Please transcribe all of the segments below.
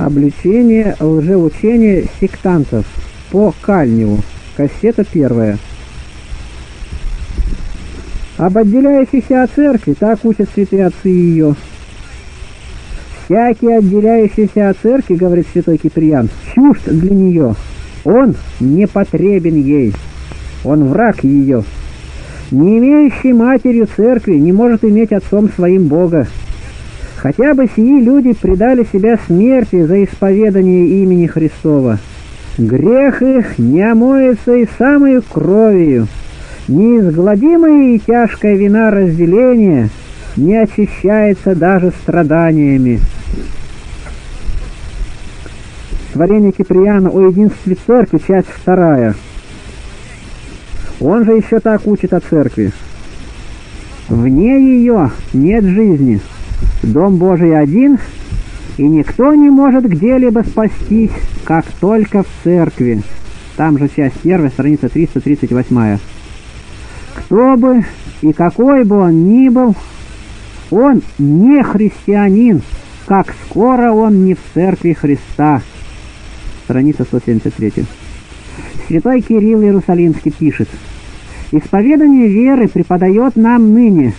Обличение лжеучения сектантов по Кальневу. Кассета первая. Об отделяющейся от церкви так учат святые отцы ее. Всякий отделяющийся от церкви, говорит святой Киприан, чужд для нее. Он не потребен ей. Он враг ее. Не имеющий матерью церкви не может иметь отцом своим Бога. Хотя бы сии люди предали себя смерти за исповедание имени Христова. Грех их не омоется и самой кровью. Неизгладимая и тяжкая вина разделения не очищается даже страданиями. Творение Киприана о единстве церкви, часть вторая. Он же еще так учит о церкви. Вне ее нет жизни. Дом Божий один, и никто не может где-либо спастись, как только в церкви. Там же часть первая, страница 338. Кто бы и какой бы он ни был, он не христианин, как скоро он не в церкви Христа. Страница 173. Святой Кирилл Иерусалимский пишет, «Исповедание веры преподает нам ныне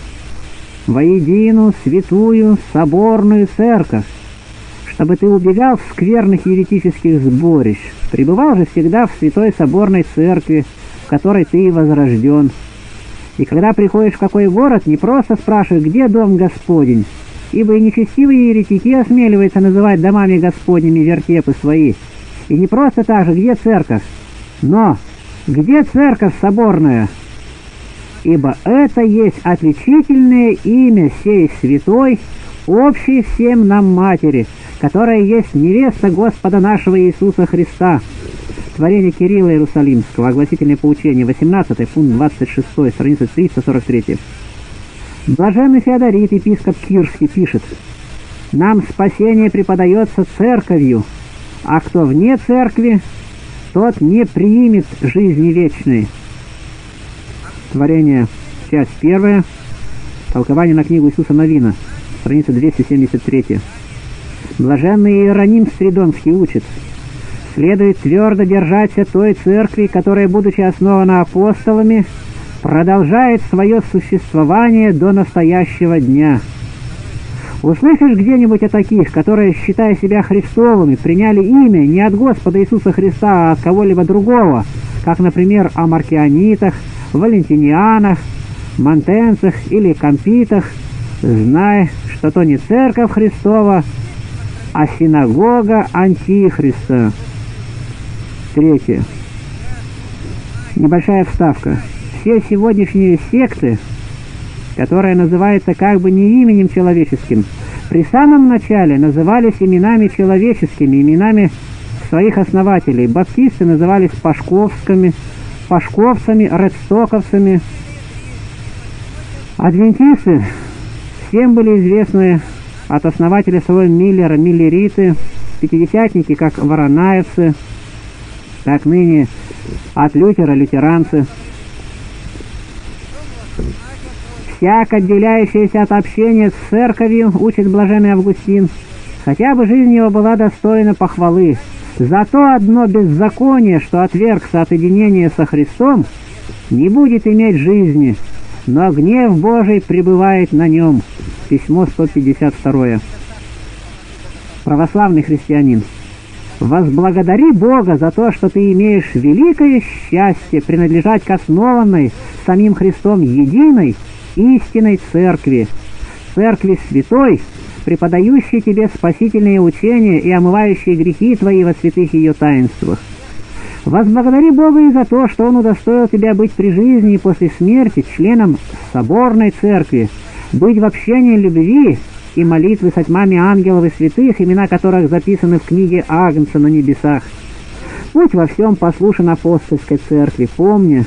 воедино святую соборную церковь, чтобы ты убегал в скверных еретических сборищ, пребывал же всегда в святой соборной церкви, в которой ты возрожден. И когда приходишь в какой город, не просто спрашивай, где дом Господень, ибо и нечестивые еретики осмеливаются называть домами Господними вертепы свои, и не просто так же, где церковь, но где церковь соборная, ибо это есть отличительное имя сей святой, общей всем нам Матери, которая есть невеста Господа нашего Иисуса Христа. Творение Кирилла Иерусалимского, огласительное поучение, 18 пункт 26, страница 343. Блаженный Феодорит, епископ Кирский, пишет, «Нам спасение преподается церковью, а кто вне церкви, тот не примет жизни вечной». Творение, часть первая, толкование на книгу Иисуса Новина, страница 273. Блаженный Иероним Стридонский учит, следует твердо держаться той церкви, которая, будучи основана апостолами, продолжает свое существование до настоящего дня. Услышишь где-нибудь о таких, которые, считая себя Христовыми, приняли имя не от Господа Иисуса Христа, а от кого-либо другого, как, например, о маркианитах, валентинианах, монтенцах или компитах, знай, что то не церковь Христова, а синагога Антихриста. Третье. Небольшая вставка. Все сегодняшние секты, которые называются как бы не именем человеческим, при самом начале назывались именами человеческими, именами своих основателей. Баптисты назывались Пашковскими, пашковцами, редстоковцами. Адвентисты всем были известны от основателя своего Миллера, миллериты, пятидесятники, как воронаевцы, так ныне от Лютера лютеранцы. Всяк, отделяющийся от общения с церковью, учит блаженный Августин, хотя бы жизнь его была достойна похвалы, Зато одно беззаконие, что отвергся от единения со Христом, не будет иметь жизни, но гнев Божий пребывает на нем. Письмо 152. Православный христианин, возблагодари Бога за то, что ты имеешь великое счастье принадлежать к основанной самим Христом единой истинной церкви, церкви святой, преподающий тебе спасительные учения и омывающие грехи твои во святых ее таинствах. Возблагодари Бога и за то, что Он удостоил тебя быть при жизни и после смерти членом соборной церкви, быть в общении любви и молитвы со тьмами ангелов и святых, имена которых записаны в книге Агнца на небесах. Будь во всем послушан апостольской церкви, помни,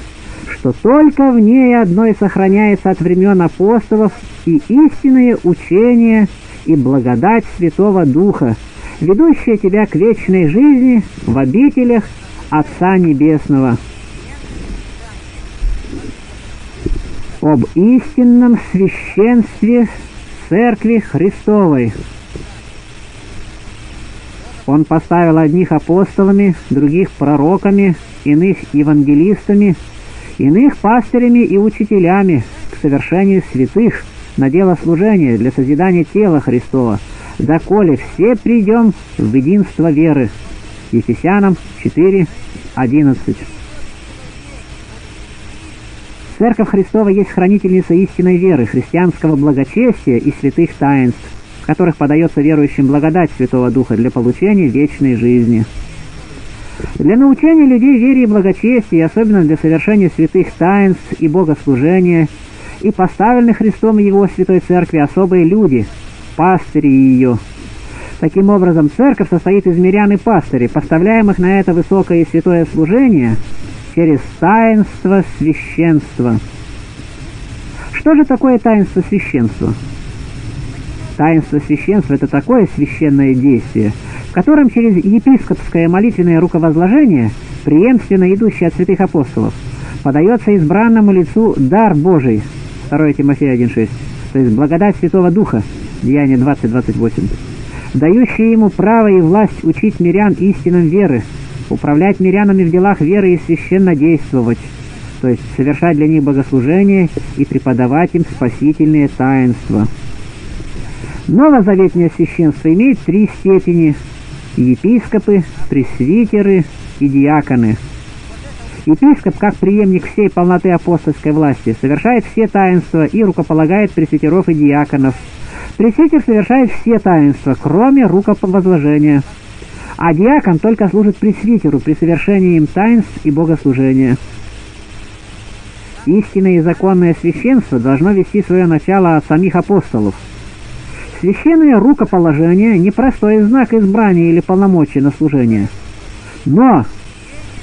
что только в ней одной сохраняется от времен апостолов и истинное учение и благодать Святого Духа, ведущая тебя к вечной жизни в обителях Отца Небесного. Об истинном священстве Церкви Христовой. Он поставил одних апостолами, других пророками, иных евангелистами, иных пастырями и учителями к совершению святых на дело служения для созидания тела Христова, доколе все придем в единство веры. Ефесянам 4, 11. Церковь Христова есть хранительница истинной веры, христианского благочестия и святых таинств, в которых подается верующим благодать Святого Духа для получения вечной жизни. Для научения людей вере и благочестию, особенно для совершения святых таинств и богослужения, и поставлены Христом Его Святой Церкви особые люди, пастыри ее. Таким образом, церковь состоит из мирян и пастырей, поставляемых на это высокое и святое служение через таинство священства. Что же такое таинство священства? Таинство священства – это такое священное действие, в котором через епископское молитвенное руковозложение, преемственно идущее от святых апостолов, подается избранному лицу дар Божий, 2 Тимофея 1.6, то есть благодать Святого Духа, Деяние 20.28, дающая ему право и власть учить мирян истинам веры, управлять мирянами в делах веры и священно действовать, то есть совершать для них богослужение и преподавать им спасительные таинства. Новозаветное священство имеет три степени – епископы, пресвитеры и диаконы. Епископ, как преемник всей полноты апостольской власти, совершает все таинства и рукополагает пресвитеров и диаконов. Пресвитер совершает все таинства, кроме рукоповозложения – а диакон только служит пресвитеру при совершении им таинств и богослужения. Истинное и законное священство должно вести свое начало от самих апостолов. Священное рукоположение – не простой знак избрания или полномочий на служение, но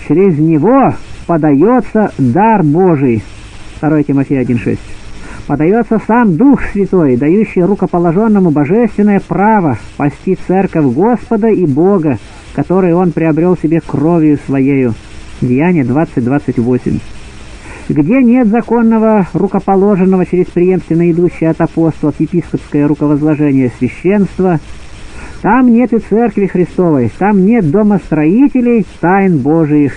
через него подается дар Божий. 2 Тимофея 1.6 подается сам Дух Святой, дающий рукоположенному божественное право пасти церковь Господа и Бога, который он приобрел себе кровью своею. Деяние 20.28. Где нет законного рукоположенного через преемственно идущее от апостолов епископское руковозложение священства, там нет и церкви Христовой, там нет домостроителей тайн Божиих.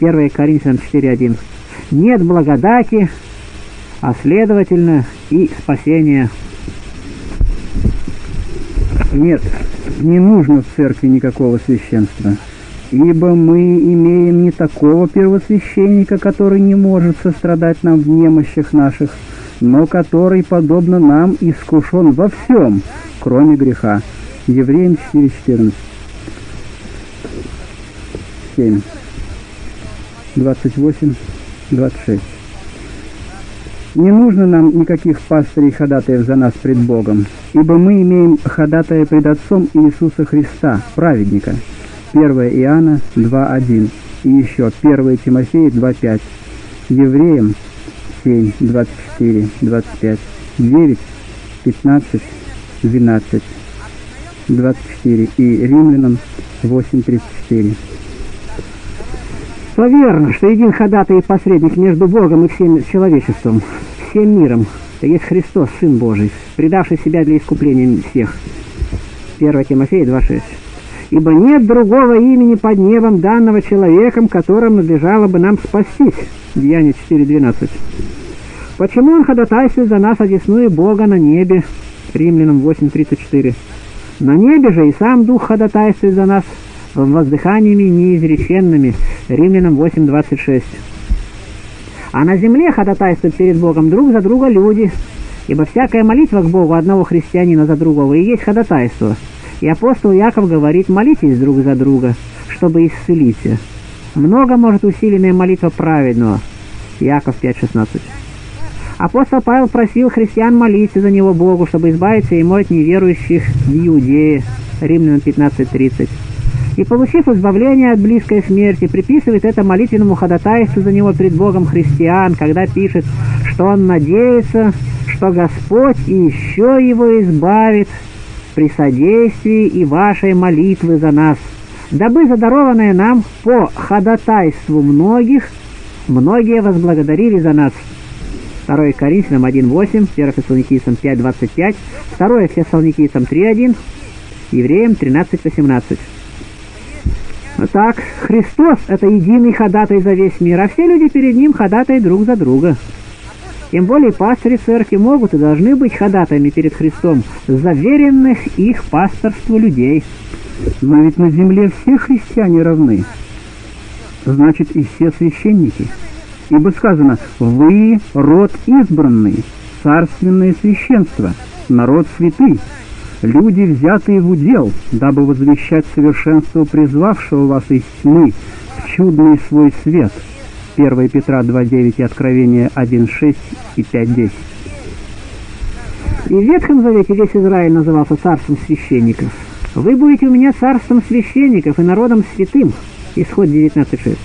1 Коринфянам 4.1. Нет благодати, а следовательно и спасение. Нет, не нужно в церкви никакого священства, ибо мы имеем не такого первосвященника, который не может сострадать нам в немощах наших, но который, подобно нам, искушен во всем, кроме греха. Евреям 4.14. 7. 28, 26. Не нужно нам никаких пастырей ходатаев за нас пред Богом, ибо мы имеем ходатая пред Отцом Иисуса Христа, праведника. 1 Иоанна 2.1 и еще 1 Тимофея 2.5, Евреям 7, 24, 25, 9, 15, 12, 24 и Римлянам 8.34. То верно, что един ходатай и посредник между Богом и всем человечеством, всем миром, это есть Христос, Сын Божий, предавший себя для искупления всех. 1 Тимофея 2.6. Ибо нет другого имени под небом, данного человеком, которым надлежало бы нам спастись. Деяние 4.12. Почему он ходатайствует за нас, одесную Бога на небе? Римлянам 8.34. На небе же и сам Дух ходатайствует за нас, воздыханиями неизреченными. Римлянам 8.26. А на земле ходатайствуют перед Богом друг за друга люди, ибо всякая молитва к Богу одного христианина за другого и есть ходатайство. И апостол Яков говорит, молитесь друг за друга, чтобы исцелиться. Много может усиленная молитва праведного. Яков 5.16. Апостол Павел просил христиан молиться за него Богу, чтобы избавиться ему от неверующих в Иудее. Римлянам 15.30 и, получив избавление от близкой смерти, приписывает это молитвенному ходатайству за него пред Богом христиан, когда пишет, что он надеется, что Господь еще его избавит при содействии и вашей молитвы за нас, дабы задарованное нам по ходатайству многих, многие возблагодарили за нас. 2 Коринфянам 1.8, 1 Фессалоникийцам 5.25, 2 Фессалоникийцам 3.1, Евреям 13.18. Так, Христос — это единый ходатай за весь мир, а все люди перед Ним ходатай друг за друга. Тем более пастыри церкви могут и должны быть ходатаями перед Христом, заверенных их пасторству людей. Но ведь на земле все христиане равны. Значит, и все священники. Ибо сказано, вы род избранный, царственное священство, народ святый, люди, взятые в удел, дабы возвещать совершенство призвавшего вас из тьмы в чудный свой свет. 1 Петра 2.9 и Откровение 1.6 и 5.10. И в Ветхом Завете весь Израиль назывался царством священников. Вы будете у меня царством священников и народом святым. Исход 19.6.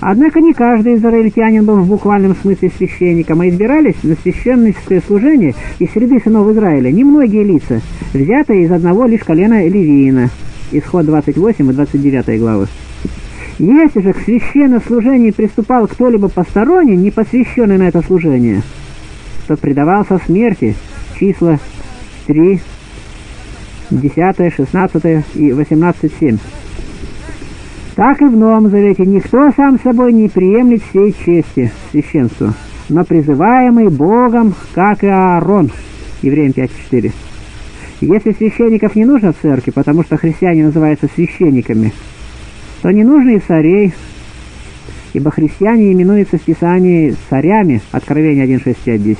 Однако не каждый израильтянин был в буквальном смысле священником, а избирались на священническое служение из среды сынов Израиля немногие лица, взятые из одного лишь колена Левиина. Исход 28 и 29 главы. Если же к священнослужению приступал кто-либо посторонний, не посвященный на это служение, то предавался смерти. Числа 3, 10, 16 и 18.7. Так и в Новом Завете никто сам собой не приемлет всей чести священства, но призываемый Богом, как и Аарон. Евреям 5.4. Если священников не нужно в церкви, потому что христиане называются священниками, то не нужно и царей, ибо христиане именуются в Писании царями, Откровение 1.6.5.10.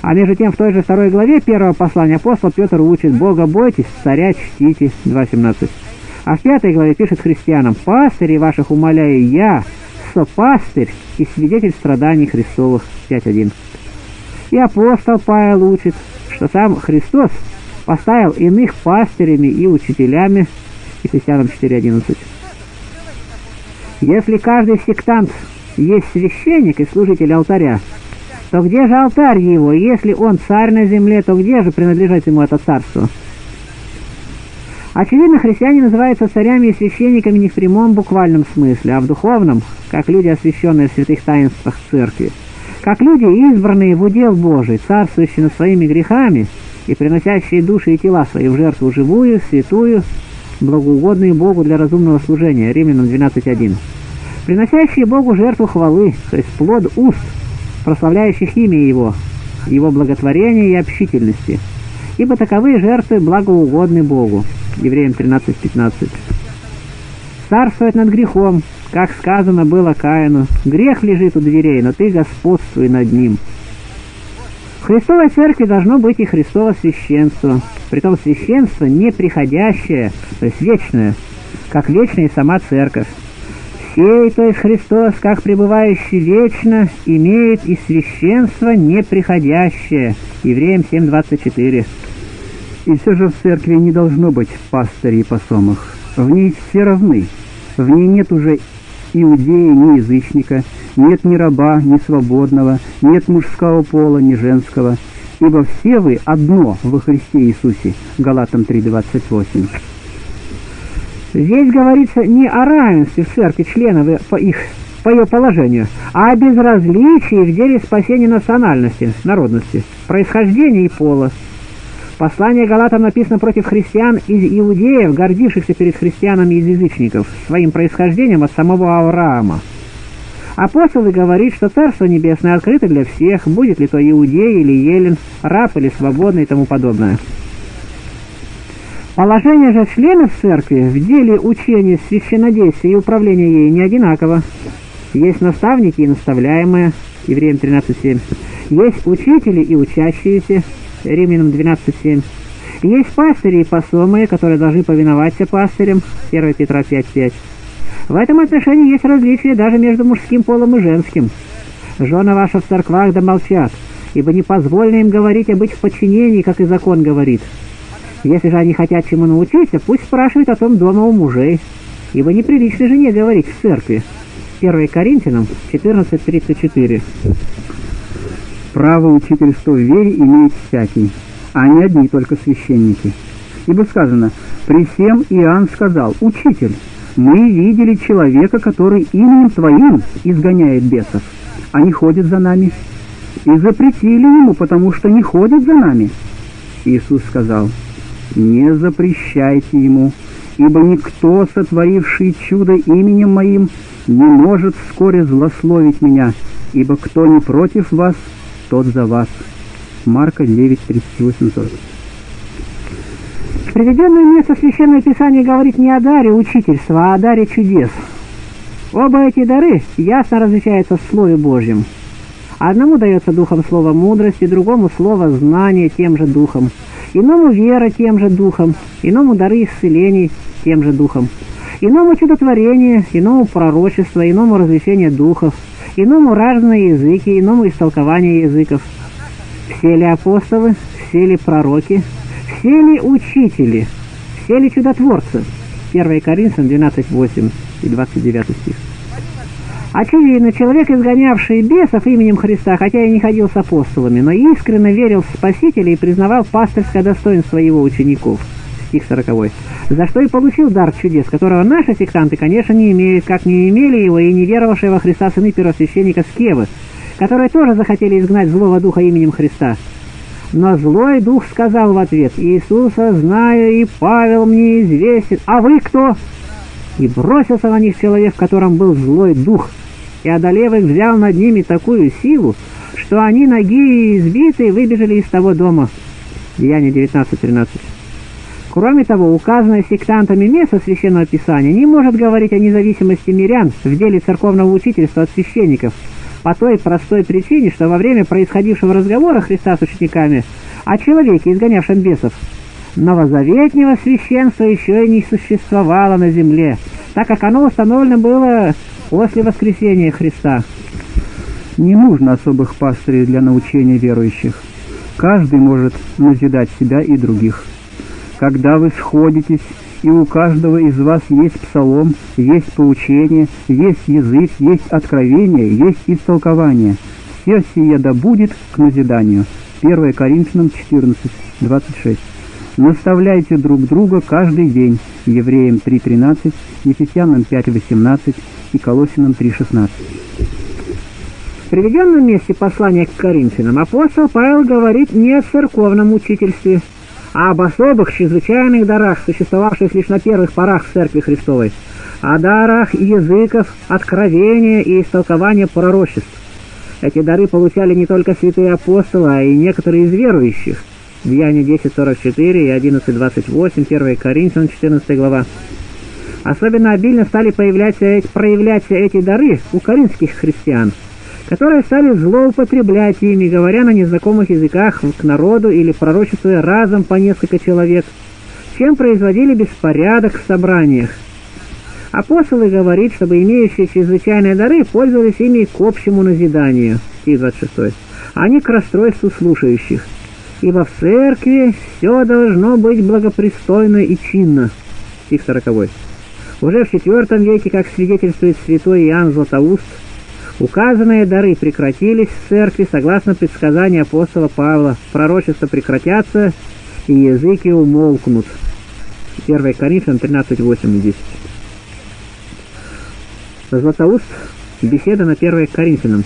А между тем в той же второй главе первого послания апостол Петр учит «Бога бойтесь, царя чтите» 2.17. А в пятой главе пишет христианам, «Пастырей ваших умоляю я, сопастырь и свидетель страданий Христовых» 5.1. И апостол Павел учит, что сам Христос поставил иных пастырями и учителями Ефесянам 4.11. Если каждый сектант есть священник и служитель алтаря, то где же алтарь его? Если он царь на земле, то где же принадлежит ему это царство? Очевидно, христиане называются царями и священниками не в прямом буквальном смысле, а в духовном, как люди, освященные в святых таинствах церкви, как люди, избранные в удел Божий, царствующие над своими грехами и приносящие души и тела свои в жертву живую, святую, благоугодную Богу для разумного служения. Римлянам 12.1. Приносящие Богу жертву хвалы, то есть плод уст, прославляющих имя Его, Его благотворения и общительности, ибо таковые жертвы благоугодны Богу. Евреям 13.15. Царствовать над грехом, как сказано было Каину. Грех лежит у дверей, но ты господствуй над ним. В Христовой Церкви должно быть и Христово священство. Притом священство не приходящее, то есть вечное, как вечная сама Церковь. Сей, то есть Христос, как пребывающий вечно, имеет и священство неприходящее. Евреям 7.24. И все же в церкви не должно быть пастырей посомых. В ней все равны. В ней нет уже иудея, ни язычника, нет ни раба, ни свободного, нет мужского пола, ни женского, ибо все вы одно во Христе Иисусе. Галатам 3.28. Здесь говорится не о равенстве в церкви членов по их по ее положению, а о безразличии в деле спасения национальности, народности, происхождения и пола. Послание Галатам написано против христиан из иудеев, гордившихся перед христианами из язычников, своим происхождением от самого Авраама. Апостолы говорит, что Царство Небесное открыто для всех, будет ли то иудей или елен, раб или свободный и тому подобное. Положение же членов церкви в деле учения священнодействия и управления ей не одинаково. Есть наставники и наставляемые, Евреям 13.7. Есть учители и учащиеся, Римлянам 12.7. Есть пастыри и посомые, которые должны повиноваться пастырям, 1 Петра 5.5. В этом отношении есть различия даже между мужским полом и женским. Жены ваши в церквах да молчат, ибо не позволено им говорить о быть в подчинении, как и закон говорит. Если же они хотят чему научиться, пусть спрашивают о том дома у мужей, ибо неприлично жене говорить в церкви. 1 Коринфянам 14.34 Право учительства в вере имеет всякий, а не одни только священники. Ибо сказано, при всем Иоанн сказал, «Учитель, мы видели человека, который именем Твоим изгоняет бесов, а не ходит за нами, и запретили ему, потому что не ходит за нами». Иисус сказал, «Не запрещайте ему, ибо никто, сотворивший чудо именем моим, не может вскоре злословить меня, ибо кто не против вас, тот за вас». Марка 9, 38, 40. Приведенное место Священного Писания говорит не о даре учительства, а о даре чудес. Оба эти дары ясно различаются в Слове Божьем. Одному дается духом слово мудрости, другому слово знания тем же духом, иному вера тем же духом, иному дары исцелений тем же духом, иному чудотворение, иному пророчество, иному развлечение духов, иному разные языки, иному истолкование языков. Все ли апостолы, все ли пророки, все ли учители, все ли чудотворцы? 1 Коринфянам 12.8 и 29 стих. Очевидно, человек, изгонявший бесов именем Христа, хотя и не ходил с апостолами, но искренне верил в Спасителя и признавал пастырское достоинство его учеников. Стих 40. За что и получил дар чудес, которого наши сектанты, конечно, не имеют, как не имели его и не веровавшие во Христа сыны первосвященника Скевы, которые тоже захотели изгнать злого духа именем Христа. Но злой дух сказал в ответ, «Иисуса знаю, и Павел мне известен, а вы кто?» И бросился на них человек, в котором был злой дух, и одолев их взял над ними такую силу, что они ноги избитые выбежали из того дома. Деяние 19.13. Кроме того, указанное сектантами место Священного Писания не может говорить о независимости мирян в деле церковного учительства от священников, по той простой причине, что во время происходившего разговора Христа с учениками о человеке, изгонявшем бесов, новозаветнего священства еще и не существовало на земле, так как оно установлено было после воскресения Христа. Не нужно особых пастырей для научения верующих. Каждый может назидать себя и других. Когда вы сходитесь и у каждого из вас есть псалом, есть поучение, есть язык, есть откровение, есть истолкование. Все сие да будет к назиданию. 1 Коринфянам 14, 26. Наставляйте друг друга каждый день. Евреям 3.13, Ефесянам 5.18 и Колосинам 3.16. В приведенном месте послания к Коринфянам апостол Павел говорит не о церковном учительстве, а об особых чрезвычайных дарах, существовавших лишь на первых порах Церкви Христовой, о дарах языков, откровения и истолкования пророчеств. Эти дары получали не только святые апостолы, а и некоторые из верующих. Деяния 10.44 и 11.28, 1 Коринфянам 14 глава. Особенно обильно стали появляться, проявляться эти дары у коринфских христиан – которые стали злоупотреблять ими, говоря на незнакомых языках к народу или пророчествуя разом по несколько человек, чем производили беспорядок в собраниях. Апостолы говорит, чтобы имеющие чрезвычайные дары пользовались ими к общему назиданию, стих 26, а не к расстройству слушающих. Ибо в церкви все должно быть благопристойно и чинно, стих 40. Уже в IV веке, как свидетельствует святой Иоанн Златоуст, Указанные дары прекратились в церкви согласно предсказанию апостола Павла. Пророчества прекратятся, и языки умолкнут. 1 Коринфянам 13, 8 и 10. Златоуст. Беседа на 1 Коринфянам.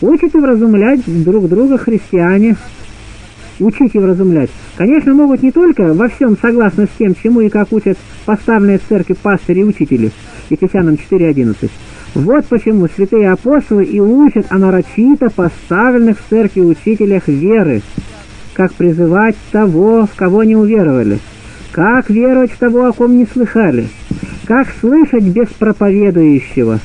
Учите вразумлять друг друга христиане. Учите вразумлять. Конечно, могут не только во всем согласно с тем, чему и как учат поставленные в церкви пастыри и учители. Ефесянам 4.11 вот почему святые апостолы и учат о нарочито поставленных в церкви учителях веры, как призывать того, в кого не уверовали, как веровать в того, о ком не слыхали, как слышать без проповедующего,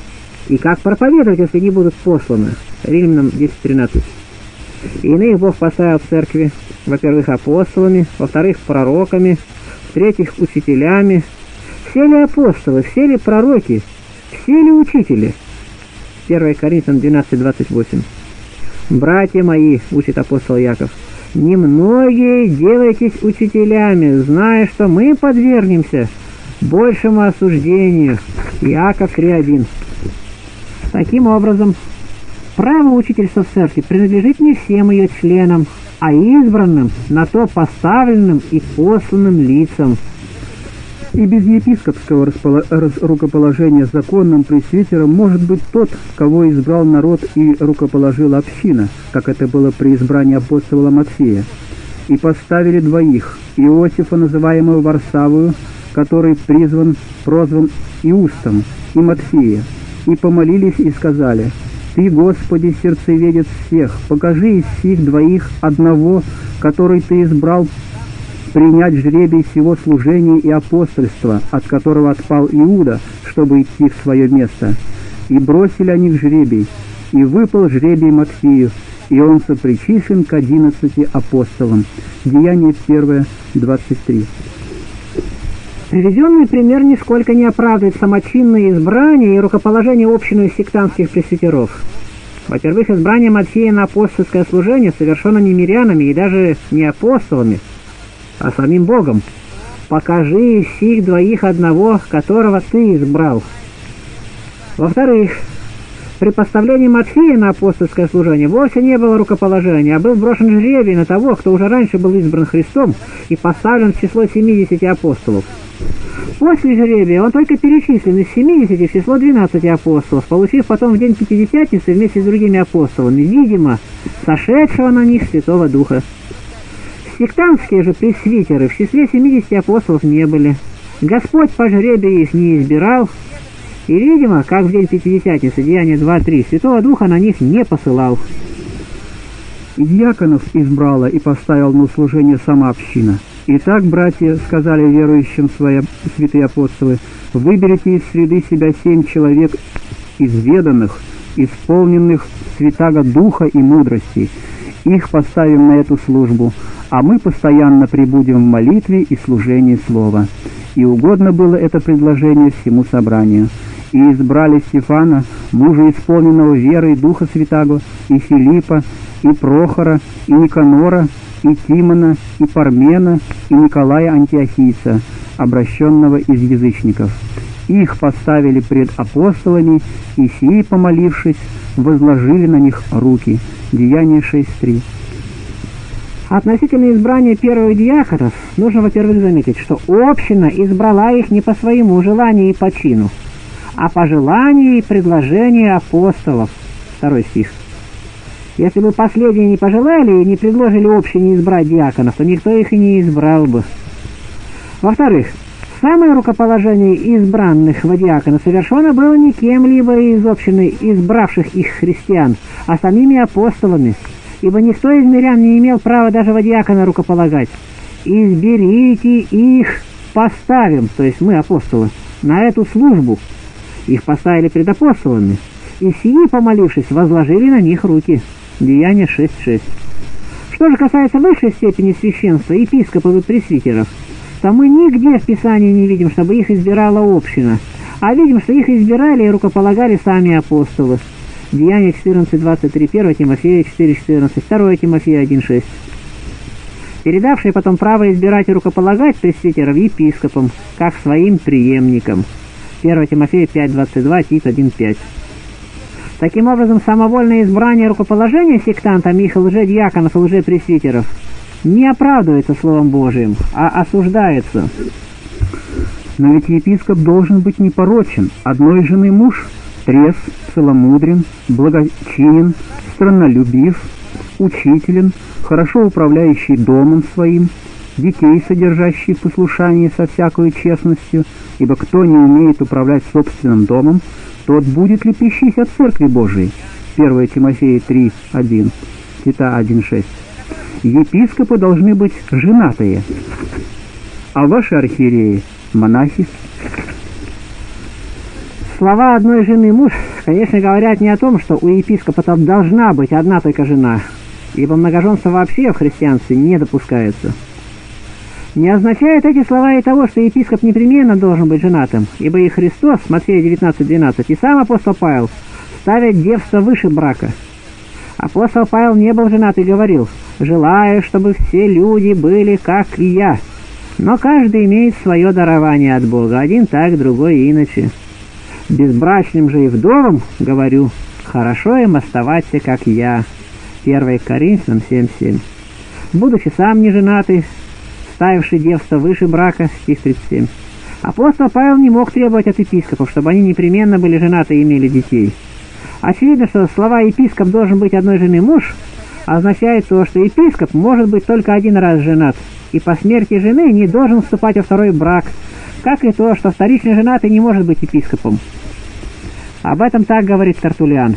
и как проповедовать, если не будут посланы. Римлянам 10.13. Иных Бог поставил в церкви, во-первых, апостолами, во-вторых, пророками, в-третьих, учителями. Все ли апостолы, все ли пророки – все ли учители? 1 Коринфянам 12.28 «Братья мои, — учит апостол Яков, — немногие делайтесь учителями, зная, что мы подвергнемся большему осуждению». Иаков 3.1 Таким образом, право учительства в церкви принадлежит не всем ее членам, а избранным, на то поставленным и посланным лицам – и без епископского рукоположения законным пресвитером может быть тот, кого избрал народ и рукоположила община, как это было при избрании апостола Матфея. И поставили двоих, Иосифа, называемого Варсавую, который призван, прозван Иустом и Матфея, и помолились и сказали, «Ты, Господи, сердцеведец всех, покажи из сих двоих одного, который Ты избрал принять жребий всего служения и апостольства, от которого отпал Иуда, чтобы идти в свое место. И бросили они в жребий, и выпал жребий Матфею, и он сопричислен к одиннадцати апостолам. Деяние 1, 23. Приведенный пример нисколько не оправдывает самочинное избрание и рукоположение общины сектантских пресвитеров. Во-первых, избрание Матфея на апостольское служение совершено не мирянами и даже не апостолами, а самим Богом. Покажи из сих двоих одного, которого ты избрал. Во-вторых, при поставлении Матфея на апостольское служение вовсе не было рукоположения, а был брошен жребий на того, кто уже раньше был избран Христом и поставлен в число 70 апостолов. После жребия он только перечислен из 70 в число 12 апостолов, получив потом в день Пятидесятницы вместе с другими апостолами, видимо, сошедшего на них Святого Духа. Сектантские же пресвитеры в числе 70 апостолов не были. Господь по жребию их не избирал, и, видимо, как в день Пятидесятницы, Деяние 2.3, Святого Духа на них не посылал. Дьяконов избрала и поставил на служение сама община. «Итак, братья, — сказали верующим свои святые апостолы, — выберите из среды себя семь человек изведанных, исполненных святаго духа и мудрости. Их поставим на эту службу, а мы постоянно прибудем в молитве и служении слова». И угодно было это предложение всему собранию и избрали Стефана, мужа исполненного верой Духа Святаго, и Филиппа, и Прохора, и Никанора, и Тимона, и Пармена, и Николая Антиохийца, обращенного из язычников. Их поставили пред апостолами, и сии, помолившись, возложили на них руки. Деяние 6.3. Относительно избрания первых диаконов, нужно, во-первых, заметить, что община избрала их не по своему желанию и почину, а по желанию и предложению апостолов. Второй стих. Если бы последние не пожелали и не предложили общине избрать диаконов, то никто их и не избрал бы. Во-вторых, самое рукоположение избранных во диакона совершено было не кем-либо из общины избравших их христиан, а самими апостолами, ибо никто из мирян не имел права даже во диакона рукополагать. «Изберите их, поставим», то есть мы, апостолы, на эту службу. Их поставили пред апостолами, и сии, помолившись, возложили на них руки. Деяние 6.6. Что же касается высшей степени священства, епископов и пресвитеров, то мы нигде в Писании не видим, чтобы их избирала община, а видим, что их избирали и рукополагали сами апостолы. Деяние 14.23, 1 Тимофея 4.14, 2 Тимофея 1.6. Передавшие потом право избирать и рукополагать пресвитеров епископам, как своим преемникам. 1 Тимофея 5.22, Тит 1.5. Таким образом, самовольное избрание рукоположения сектантами их лжедиаконов и лжепресвитеров не оправдывается Словом Божиим, а осуждается. Но ведь епископ должен быть непорочен. Одной жены муж трезв, целомудрен, благочинен, страннолюбив, учителен, хорошо управляющий домом своим, детей, содержащий в послушании со всякой честностью, ибо кто не умеет управлять собственным домом, тот будет ли пищись от Церкви Божией? 1 Тимофея 3, 1, Тита 1, 6. Епископы должны быть женатые, а ваши архиереи – монахи. Слова одной жены муж, конечно, говорят не о том, что у епископа должна быть одна только жена, ибо многоженство вообще в христианстве не допускается. Не означают эти слова и того, что епископ непременно должен быть женатым, ибо и Христос, Матфея 19.12, и сам апостол Павел ставят девство выше брака. Апостол Павел не был женат и говорил, «Желаю, чтобы все люди были, как и я». Но каждый имеет свое дарование от Бога, один так, другой иначе. Безбрачным же и вдовам, говорю, хорошо им оставаться, как я. 1 Коринфянам 7.7. Будучи сам не женатый, ставивший девство выше брака, стих 37. Апостол Павел не мог требовать от епископов, чтобы они непременно были женаты и имели детей. Очевидно, что слова «епископ должен быть одной жены муж» означает то, что епископ может быть только один раз женат, и по смерти жены не должен вступать во второй брак, как и то, что вторичный женатый не может быть епископом. Об этом так говорит Тартулиан.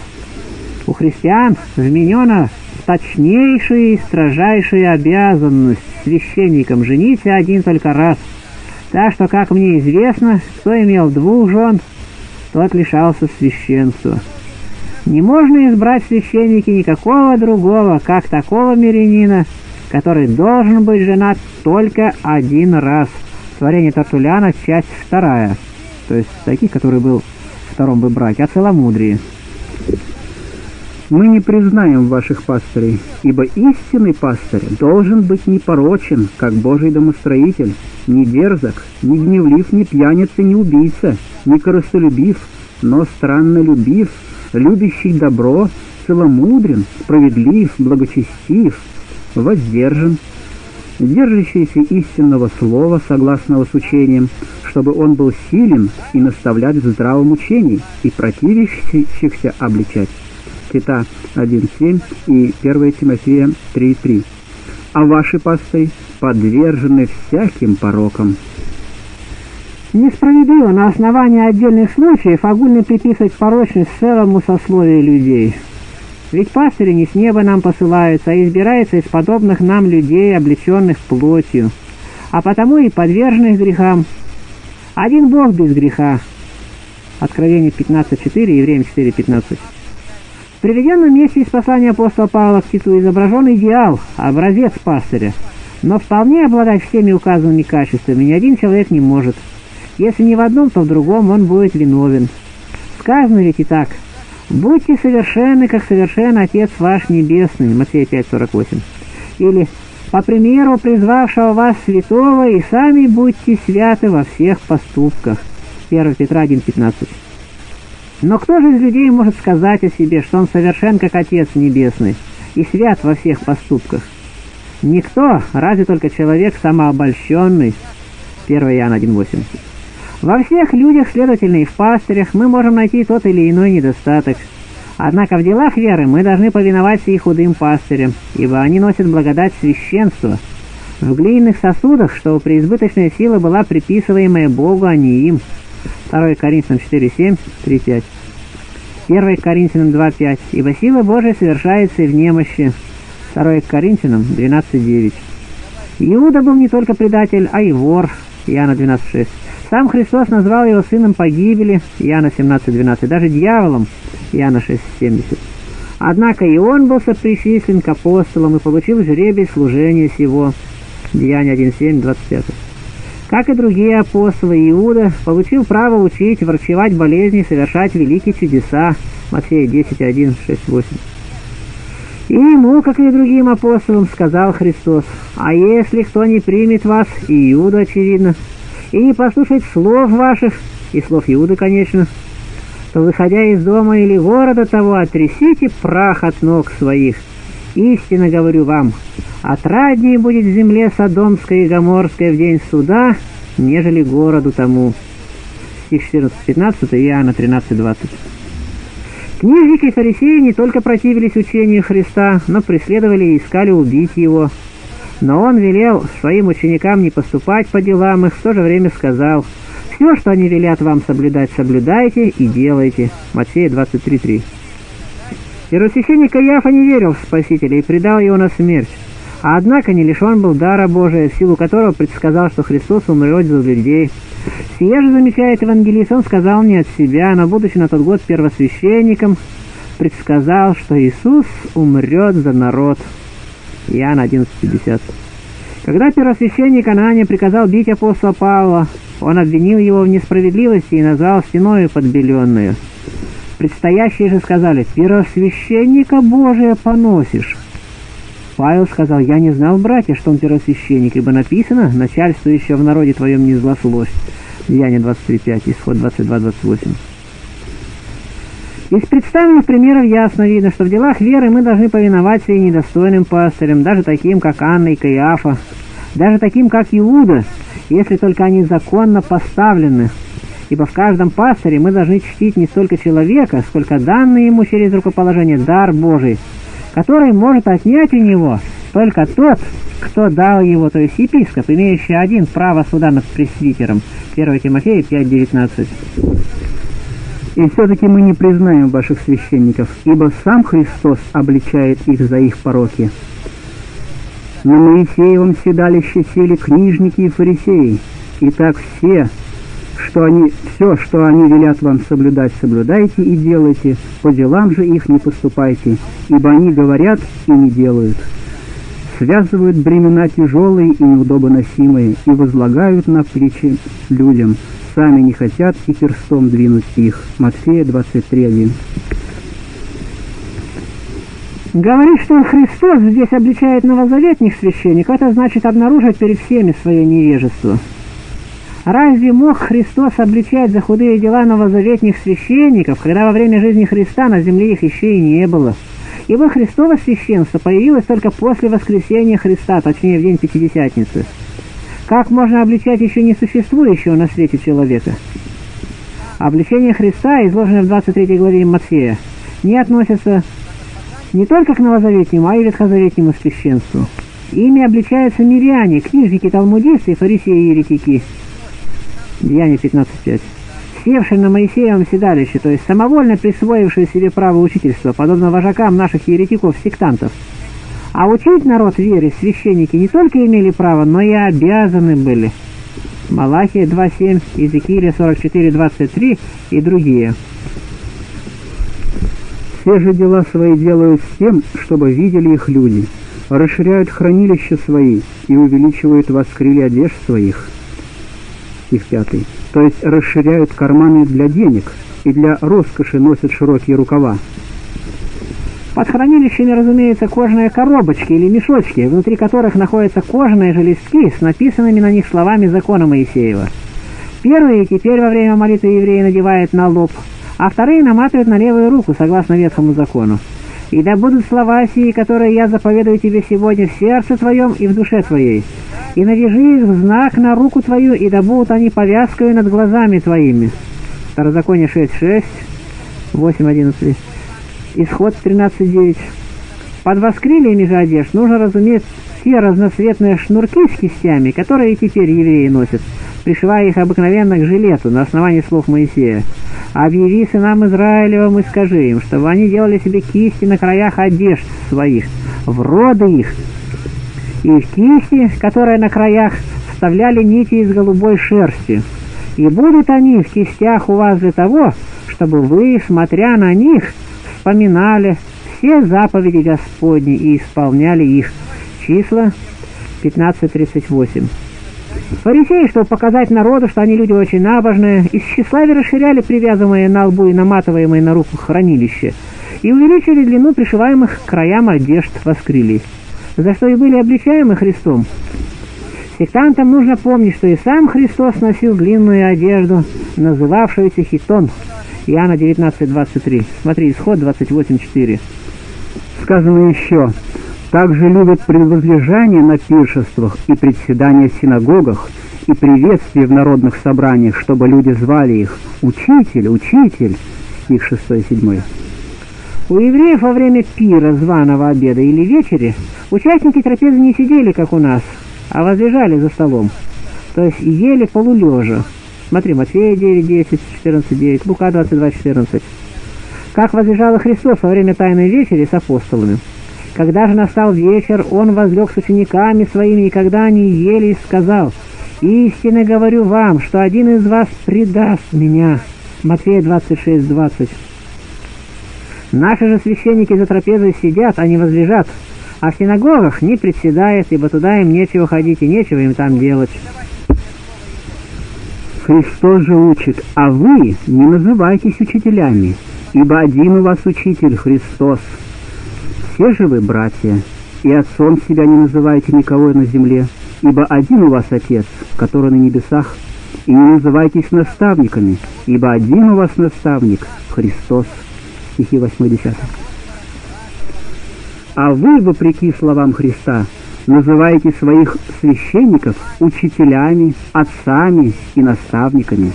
У христиан вменена точнейшая и строжайшая обязанность священникам жениться один только раз. Так что, как мне известно, кто имел двух жен, тот лишался священства. Не можно избрать священники никакого другого, как такого мирянина, который должен быть женат только один раз. Творение Тартуляна, часть вторая. То есть таких, который был втором бы браке, о целомудрии. Мы не признаем ваших пастырей, ибо истинный пастырь должен быть непорочен, как Божий домостроитель, не дерзок, не гневлив, не пьяница, не убийца, не корыстолюбив, но странно любив, любящий добро, целомудрен, справедлив, благочестив, воздержан, держащийся истинного слова, согласного с учением, чтобы он был силен и наставлять в здравом учении, и противящихся обличать. Тита 1.7 и 1 Тимофея 3.3. А ваши посты подвержены всяким порокам. Несправедливо на основании отдельных случаев огульно приписывать порочность целому сословию людей. Ведь пастыри не с неба нам посылаются, а избираются из подобных нам людей, облеченных плотью, а потому и подверженных грехам. Один Бог без греха. Откровение 15.4, Евреям 4.15. В приведенном месте из послания апостола Павла к Титу изображен идеал, образец пастыря. Но вполне обладать всеми указанными качествами ни один человек не может. Если не в одном, то в другом он будет виновен. Сказано ведь и так – «Будьте совершенны, как совершен Отец ваш Небесный» Матфея 5.48. Или «По примеру призвавшего вас святого, и сами будьте святы во всех поступках» 1 Петра 1.15. Но кто же из людей может сказать о себе, что он совершен, как Отец Небесный, и свят во всех поступках? Никто, разве только человек самообольщенный. 1 Иоанна 1.8. Во всех людях, следовательно, и в пастырях, мы можем найти тот или иной недостаток. Однако в делах веры мы должны повиноваться и худым пастырям, ибо они носят благодать священства. В глиняных сосудах, что преизбыточная сила была приписываемая Богу, а не им. 2 Коринфянам 4.7, 3.5. 1 Коринфянам 2.5. Ибо сила Божия совершается и в немощи. 2 Коринфянам 12.9. Иуда был не только предатель, а и вор. Иоанна 12.6. Сам Христос назвал его сыном погибели, Иоанна 17.12, даже дьяволом, Иоанна 6.70. Однако и он был сопричислен к апостолам и получил жребий служения сего, Деяния 1.7.25. Как и другие апостолы, Иуда получил право учить, врачевать болезни, совершать великие чудеса, Матфея 10.1, 6.8. И ему, как и другим апостолам, сказал Христос, «А если кто не примет вас, Иуда, очевидно, и послушать слов ваших, и слов Иуды, конечно, то, выходя из дома или города того, отрясите прах от ног своих. Истинно говорю вам, отраднее будет в земле Содомская и Гоморская в день суда, нежели городу тому». Стих 14-15, Иоанна 13-20. Книжники и фарисеи не только противились учению Христа, но преследовали и искали убить его. Но он велел своим ученикам не поступать по делам их, в то же время сказал, «Все, что они велят вам соблюдать, соблюдайте и делайте». Матфея 23.3. Первосвященник Каяфа не верил в Спасителя и предал его на смерть. А однако не лишен был дара Божия, в силу которого предсказал, что Христос умрет за людей. Сие же, замечает евангелист, он сказал не от себя, но, будучи на тот год первосвященником, предсказал, что Иисус умрет за народ. Иоанн 11.50. Когда первосвященник Анания приказал бить апостола Павла, он обвинил его в несправедливости и назвал стеною подбеленную. Предстоящие же сказали, «Первосвященника Божия поносишь». Павел сказал, «Я не знал, братья, что он первосвященник, ибо написано, начальствующего в народе твоем не злословь». Деяние 23.5, исход 22.28. Из представленных примеров ясно видно, что в делах веры мы должны повиноваться и недостойным пастырям, даже таким, как Анна и Каиафа, даже таким, как Иуда, если только они законно поставлены. Ибо в каждом пастыре мы должны чтить не столько человека, сколько данный ему через рукоположение дар Божий, который может отнять у него только тот, кто дал его, то есть епископ, имеющий один право суда над пресвитером. 1 Тимофея 5.19. И все-таки мы не признаем ваших священников, ибо сам Христос обличает их за их пороки. На Моисеевом седалище сели книжники и фарисеи, и так все, что они, все, что они велят вам соблюдать, соблюдайте и делайте, по делам же их не поступайте, ибо они говорят и не делают. Связывают бремена тяжелые и неудобоносимые и возлагают на плечи людям, сами не хотят и перстом двинуть их. Матфея 23.1 Говорит, что Христос здесь обличает новозаветних священников, это значит обнаружить перед всеми свое невежество. Разве мог Христос обличать за худые дела новозаветних священников, когда во время жизни Христа на земле их еще и не было? Ибо Христово священство появилось только после воскресения Христа, точнее в день Пятидесятницы. Как можно обличать еще несуществующего на свете человека? Обличение Христа, изложенное в 23 главе Матфея, не относится не только к новозаветнему, а и ветхозаветнему священству. Ими обличаются миряне, книжники, талмудисты, фарисеи и еретики – Деяние 15.5. Севший на Моисеевом седалище, то есть самовольно присвоивший себе право учительства, подобно вожакам наших еретиков-сектантов. А учить народ вере священники не только имели право, но и обязаны были. Малахия 2.7, Иезекииля 44.23 и другие. Все же дела свои делают с тем, чтобы видели их люди, расширяют хранилища свои и увеличивают воскрили одежд своих стих 5. То есть расширяют карманы для денег и для роскоши носят широкие рукава. Под хранилищами, разумеется, кожаные коробочки или мешочки, внутри которых находятся кожаные же листки с написанными на них словами закона Моисеева. Первые теперь во время молитвы евреи надевают на лоб, а вторые наматывают на левую руку, согласно ветхому закону. «И да будут слова сии, которые я заповедую тебе сегодня в сердце твоем и в душе твоей, и навяжи их в знак на руку твою, и да будут они повязкой над глазами твоими». Второзаконие 6.6, 8.11, Исход 13.9. Под воскрилиями же одежд нужно разуметь те разноцветные шнурки с кистями, которые теперь евреи носят, пришивая их обыкновенно к жилету на основании слов Моисея. «Объяви сынам Израилевым и скажи им, чтобы они делали себе кисти на краях одежд своих, в роды их, и в кисти, которые на краях, вставляли нити из голубой шерсти. И будут они в кистях у вас для того, чтобы вы, смотря на них, вспоминали все заповеди Господни и исполняли их. Числа 15.38. Фарисеи, чтобы показать народу, что они люди очень набожные, из тщеславия расширяли привязываемые на лбу и наматываемые на руку хранилище и увеличили длину пришиваемых к краям одежд воскрилий за что и были обличаемы Христом. Сектантам нужно помнить, что и сам Христос носил длинную одежду, называвшуюся хитон. Иоанна 19.23. Смотри, исход 28.4. Сказано еще, также любят предвозлежание на пиршествах и председания в синагогах, и приветствие в народных собраниях, чтобы люди звали их «Учитель, Учитель», стих 6 и 7. У евреев во время пира, званого обеда или вечери, участники трапезы не сидели, как у нас, а возлежали за столом, то есть ели полулежа. Смотри, Матфея 9, 10, 14, 9, Лука 22, 14. Как возлежал Христос во время Тайной Вечери с апостолами. Когда же настал вечер, Он возлег с учениками Своими, и когда они ели, сказал, «Истинно говорю вам, что один из вас предаст Меня». Матфея 26, 20. Наши же священники за трапезой сидят, а не возлежат, а в синагогах не председает, ибо туда им нечего ходить и нечего им там делать. Христос же учит, а вы не называйтесь учителями, ибо один у вас учитель Христос. Все же вы братья, и отцом себя не называйте никого на земле, ибо один у вас Отец, который на небесах, и не называйтесь наставниками, ибо один у вас наставник Христос стихи 8-10. А вы, вопреки словам Христа, называете своих священников учителями, отцами и наставниками.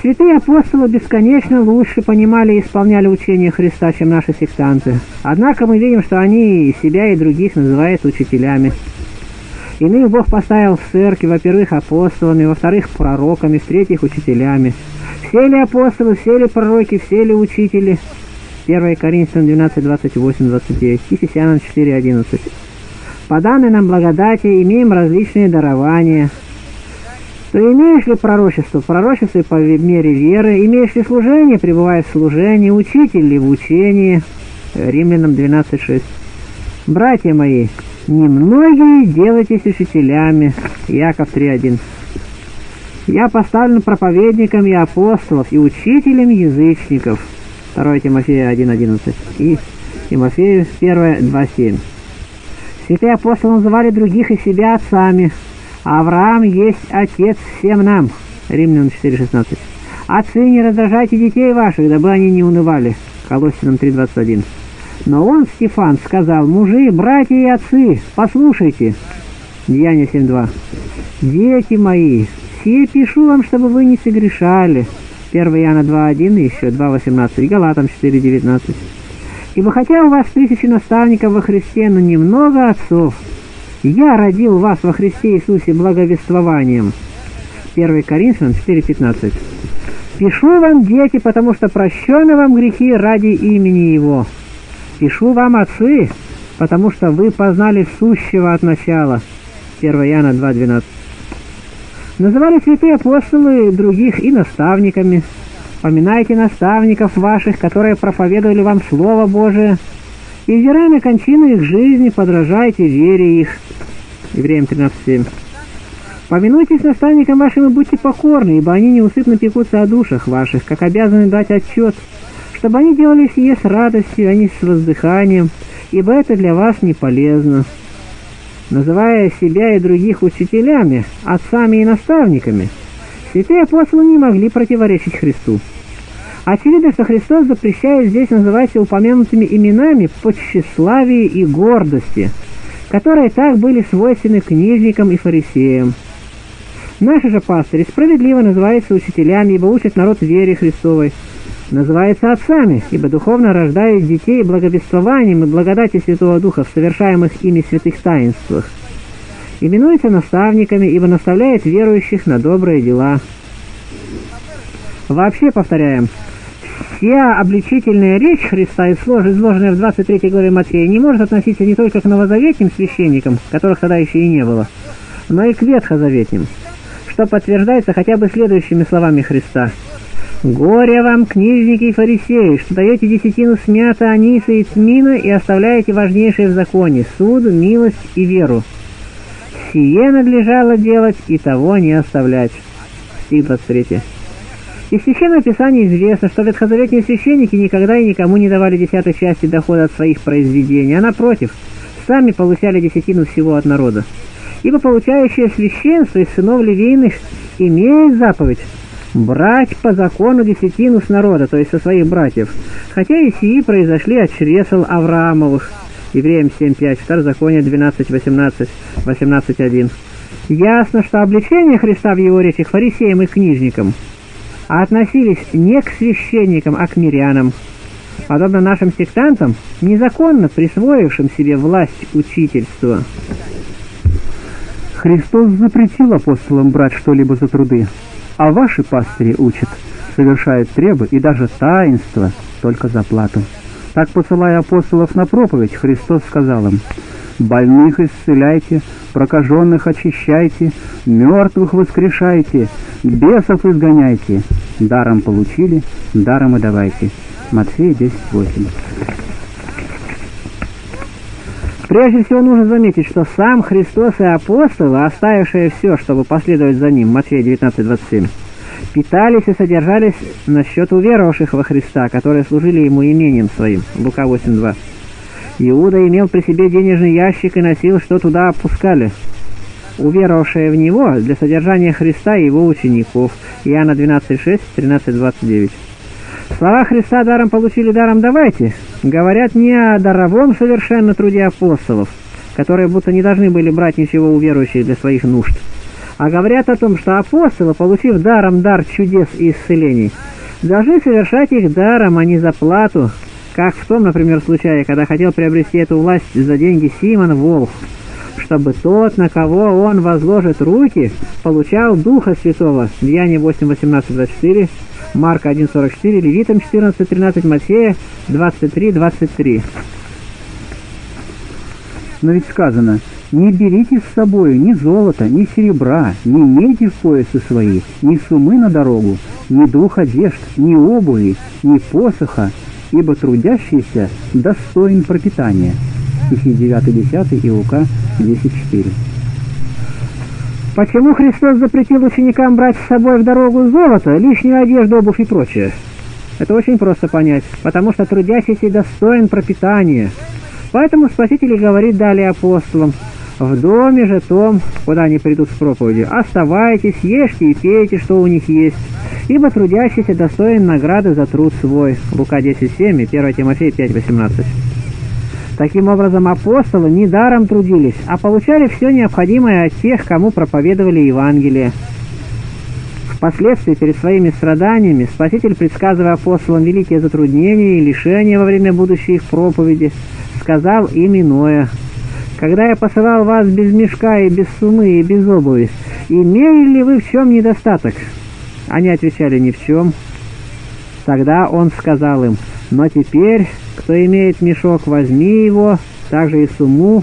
Святые апостолы бесконечно лучше понимали и исполняли учение Христа, чем наши сектанты. Однако мы видим, что они себя и других называют учителями. Иных Бог поставил в церкви, во-первых, апостолами, во-вторых, пророками, в-третьих, учителями. Все ли апостолы, все ли пророки, все ли учители? 1 Коринфянам 12, 28, 29, Ефесянам 4, 11. По данной нам благодати имеем различные дарования. То имеешь ли пророчество? Пророчество по мере веры. Имеешь ли служение? Пребывая в служении. Учитель ли в учении? Римлянам 12, 6. Братья мои, Немногие делайтесь учителями. Яков 3.1. Я поставлен проповедником и апостолов, и учителем язычников. 2 Тимофея 1.11. И Тимофею 1.2.7. Святые апостолы называли других и себя отцами. Авраам есть отец всем нам. Римлянам 4.16. Отцы, не раздражайте детей ваших, дабы они не унывали. Колосинам 3.21. Но он, Стефан, сказал, мужи, братья и отцы, послушайте. Деяние 7.2. Дети мои, все пишу вам, чтобы вы не согрешали. 1 Иоанна 2.1 и еще 2.18. Галатам 4.19. Ибо хотя у вас тысячи наставников во Христе, но немного отцов, я родил вас во Христе Иисусе благовествованием. 1 Коринфянам 4.15. Пишу вам, дети, потому что прощены вам грехи ради имени Его. Пишу вам, отцы, потому что вы познали сущего от начала. 1 Иоанна 2.12. Называли святые апостолы других и наставниками. Поминайте наставников ваших, которые проповедовали вам Слово Божие, и, взирая на кончину их жизни, подражайте вере их. Евреям 13.7. Поминуйтесь наставникам вашим и будьте покорны, ибо они неусыпно пекутся о душах ваших, как обязаны дать отчет чтобы они делали сие с радостью, а не с воздыханием, ибо это для вас не полезно. Называя себя и других учителями, отцами и наставниками, святые апостолы не могли противоречить Христу. Очевидно, что Христос запрещает здесь называть упомянутыми именами по тщеславии и гордости, которые так были свойственны книжникам и фарисеям. Наши же пастыри справедливо называются учителями, ибо учат народ вере Христовой, называются отцами, ибо духовно рождают детей благовествованием и благодати Святого Духа в совершаемых ими святых таинствах. Именуются наставниками, ибо наставляют верующих на добрые дела. Вообще, повторяем, вся обличительная речь Христа, изложенная в 23 главе Матфея, не может относиться не только к новозаветним священникам, которых тогда еще и не было, но и к ветхозаветним, что подтверждается хотя бы следующими словами Христа – «Горе вам, книжники и фарисеи, что даете десятину смята, аниса и тмина и оставляете важнейшее в законе – суд, милость и веру. Сие надлежало делать и того не оставлять». Стих 23. Из Священного Писания известно, что ветхозаветные священники никогда и никому не давали десятой части дохода от своих произведений, а напротив, сами получали десятину всего от народа. Ибо получающее священство из сынов Левийных имеет заповедь – брать по закону десятину с народа, то есть со своих братьев, хотя и сии произошли от чресл Авраамовых. Евреям 7.5, Второзаконие 12.18, 18.1. Ясно, что обличение Христа в его речи к фарисеям и книжникам относились не к священникам, а к мирянам, подобно нашим сектантам, незаконно присвоившим себе власть учительства. Христос запретил апостолам брать что-либо за труды, а ваши пастыри учат, совершают требы и даже таинства только за плату. Так, посылая апостолов на проповедь, Христос сказал им, «Больных исцеляйте, прокаженных очищайте, мертвых воскрешайте, бесов изгоняйте, даром получили, даром и давайте». Матфея 10.8 Прежде всего нужно заметить, что сам Христос и апостолы, оставившие все, чтобы последовать за ним, Матфея 19:27, питались и содержались на счет уверовавших во Христа, которые служили ему имением своим, Лука 8:2. Иуда имел при себе денежный ящик и носил, что туда опускали. Уверовавшие в него для содержания Христа и его учеников, Иоанна 12:6, 13:29. Слова Христа даром получили, даром давайте, говорят не о даровом совершенно труде апостолов, которые будто не должны были брать ничего у верующих для своих нужд, а говорят о том, что апостолы, получив даром дар чудес и исцелений, должны совершать их даром, а не за плату, как в том, например, случае, когда хотел приобрести эту власть за деньги Симон Волх, чтобы тот, на кого он возложит руки, получал Духа Святого. Деяние 8, 18, 24, Марка 1, 44, Левитам 14, 13, Матфея 23, 23. Но ведь сказано, не берите с собой ни золота, ни серебра, ни меди в поясы свои, ни сумы на дорогу, ни двух одежд, ни обуви, ни посоха, ибо трудящийся достоин пропитания. Стихи 9-10 и Лука 10.4. Почему Христос запретил ученикам брать с собой в дорогу золото, лишнюю одежду, обувь и прочее? Это очень просто понять, потому что трудящийся достоин пропитания. Поэтому Спаситель говорит далее апостолам, «В доме же том, куда они придут с проповедью, оставайтесь, ешьте и пейте, что у них есть, ибо трудящийся достоин награды за труд свой». Лука 10.7 и 1 Тимофея 5.18. Таким образом, апостолы не даром трудились, а получали все необходимое от тех, кому проповедовали Евангелие. Впоследствии, перед своими страданиями, Спаситель, предсказывая апостолам великие затруднения и лишения во время будущей их проповеди, сказал им иное. «Когда я посылал вас без мешка и без сумы и без обуви, имели ли вы в чем недостаток?» Они отвечали «ни в чем». Тогда он сказал им, «Но теперь кто имеет мешок, возьми его, также и сумму,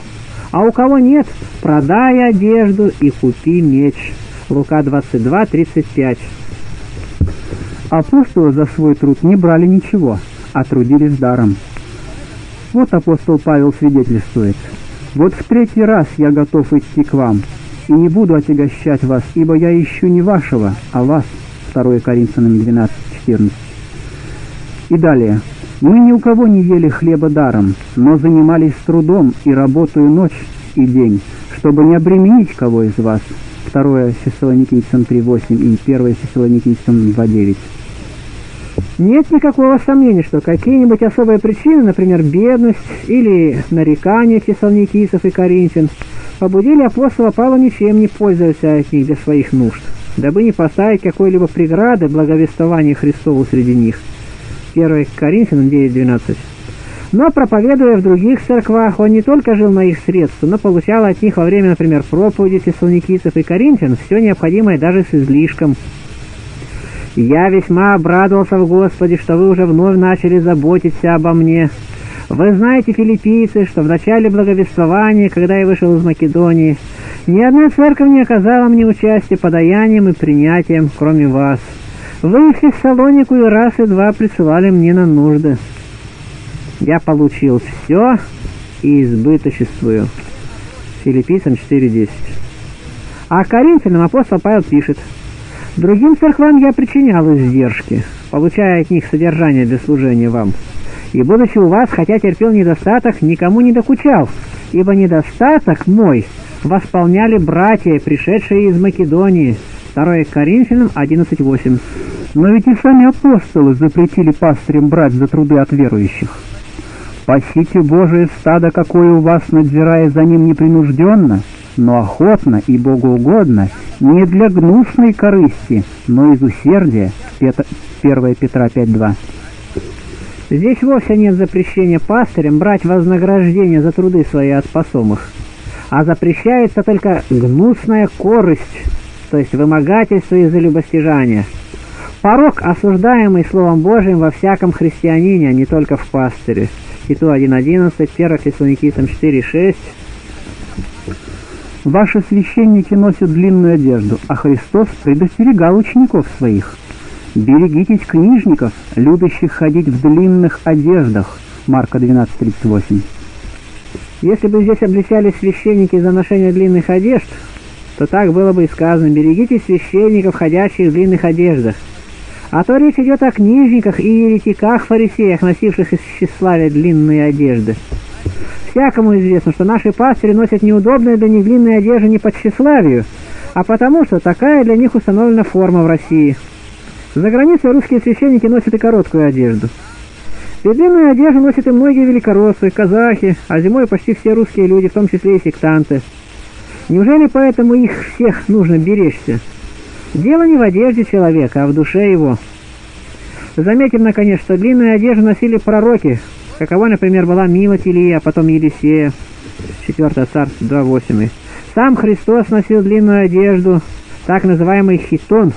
а у кого нет, продай одежду и купи меч». Лука 22, 35. Апостолы за свой труд не брали ничего, а трудились даром. Вот апостол Павел свидетельствует. «Вот в третий раз я готов идти к вам, и не буду отягощать вас, ибо я ищу не вашего, а вас». 2 Коринфянам 12, 14. И далее. Мы ни у кого не ели хлеба даром, но занимались трудом и работаю ночь и день, чтобы не обременить кого из вас. 2 Фессалоникийцам 3.8 и 1 Фессалоникийцам 2.9. Нет никакого сомнения, что какие-нибудь особые причины, например, бедность или нарекания фессалоникийцев и коринфян, побудили апостола Павла ничем не пользоваться от них для своих нужд, дабы не поставить какой-либо преграды благовествования Христову среди них – 1 Коринфянам 9.12. Но проповедуя в других церквах, он не только жил на их средства, но получал от них во время, например, проповеди фессалоникийцев и коринфян все необходимое даже с излишком. «Я весьма обрадовался в Господе, что вы уже вновь начали заботиться обо мне. Вы знаете, филиппийцы, что в начале благовествования, когда я вышел из Македонии, ни одна церковь не оказала мне участия подаянием и принятием, кроме вас». Вы их Фессалонику и раз и два присылали мне на нужды. Я получил все и избыточествую. Филиппийцам 4.10. А Коринфянам апостол Павел пишет, «Другим церквам я причинял издержки, получая от них содержание для служения вам. И, будучи у вас, хотя терпел недостаток, никому не докучал, ибо недостаток мой восполняли братья, пришедшие из Македонии, 2 Коринфянам 11.8. Но ведь и сами апостолы запретили пастырям брать за труды от верующих. «Пасите Божие стадо, какое у вас, надзирая за ним непринужденно, но охотно и богоугодно, не для гнусной корысти, но из усердия». 1 Петра 5.2. Здесь вовсе нет запрещения пастырям брать вознаграждение за труды свои от посомых, а запрещается только гнусная корость, то есть вымогательство из-за любостяжания. Порог, осуждаемый Словом Божиим во всяком христианине, а не только в пастыре. Титу 1.11, 1 Фессалоникийцам 4.6. Ваши священники носят длинную одежду, а Христос предостерегал учеников своих. Берегитесь книжников, любящих ходить в длинных одеждах. Марка 12.38. Если бы здесь обличали священники за ношение длинных одежд, то так было бы и сказано, берегите священников, ходящих в длинных одеждах. А то речь идет о книжниках и еретиках-фарисеях, носивших из тщеславия длинные одежды. Всякому известно, что наши пастыри носят неудобные для них длинные одежды не по тщеславию, а потому что такая для них установлена форма в России. За границей русские священники носят и короткую одежду. И длинную одежду носят и многие великороссы, казахи, а зимой почти все русские люди, в том числе и сектанты. Неужели поэтому их всех нужно беречься? Дело не в одежде человека, а в душе его. Заметим, наконец, что длинную одежду носили пророки, какова, например, была Мила Илия, а потом Елисея, 4 царство 2.8. Сам Христос носил длинную одежду, так называемый хитон,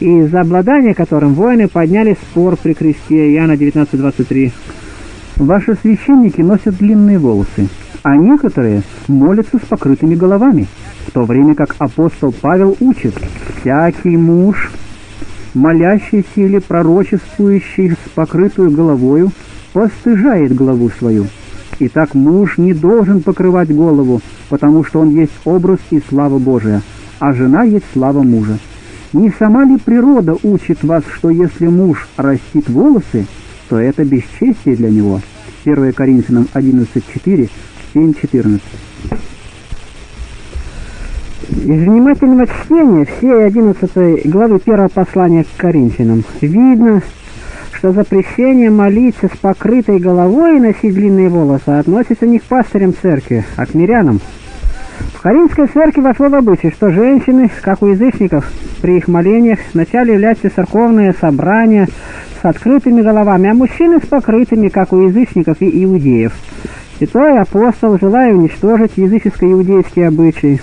и из-за обладания которым воины подняли спор при кресте, Иоанна 19.23. Ваши священники носят длинные волосы, а некоторые молятся с покрытыми головами, в то время как апостол Павел учит, всякий муж, молящийся или пророчествующий с покрытую головою, постыжает голову свою. Итак, муж не должен покрывать голову, потому что он есть образ и слава Божия, а жена есть слава мужа. Не сама ли природа учит вас, что если муж растит волосы, то это бесчестие для него? 1 Коринфянам 11.4, 7.14. Из внимательного чтения всей 11 главы первого послания к Коринфянам видно, что запрещение молиться с покрытой головой и носить длинные волосы относится не к пастырям церкви, а к мирянам. В Каринской церкви вошло в обычай, что женщины, как у язычников, при их молениях вначале являются церковные собрания с открытыми головами, а мужчины с покрытыми, как у язычников и иудеев. Святой апостол, желая уничтожить языческо-иудейские обычаи,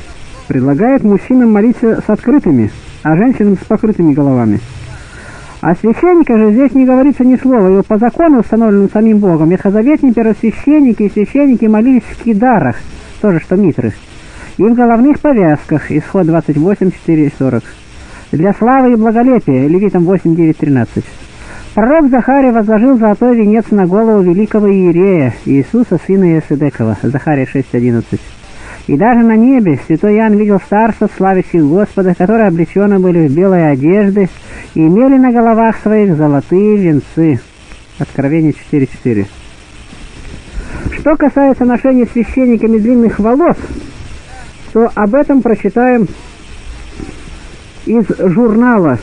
предлагает мужчинам молиться с открытыми, а женщинам с покрытыми головами. О священниках же здесь не говорится ни слова, ибо по закону, установленному самим Богом, ветхозаветные первосвященники и священники молились в кидарах, тоже что митры, и в головных повязках, исход 28, 4, 40. Для славы и благолепия, Левитам 8, 9, 13. Пророк Захарий возложил золотой венец на голову великого иерея Иисуса, сына Иосидекова, Захария 6, 11. И даже на небе святой Иоанн видел старцев, славящих Господа, которые облечены были в белые одежды и имели на головах своих золотые венцы. Откровение 4.4. Что касается ношения священниками длинных волос, то об этом прочитаем из журнала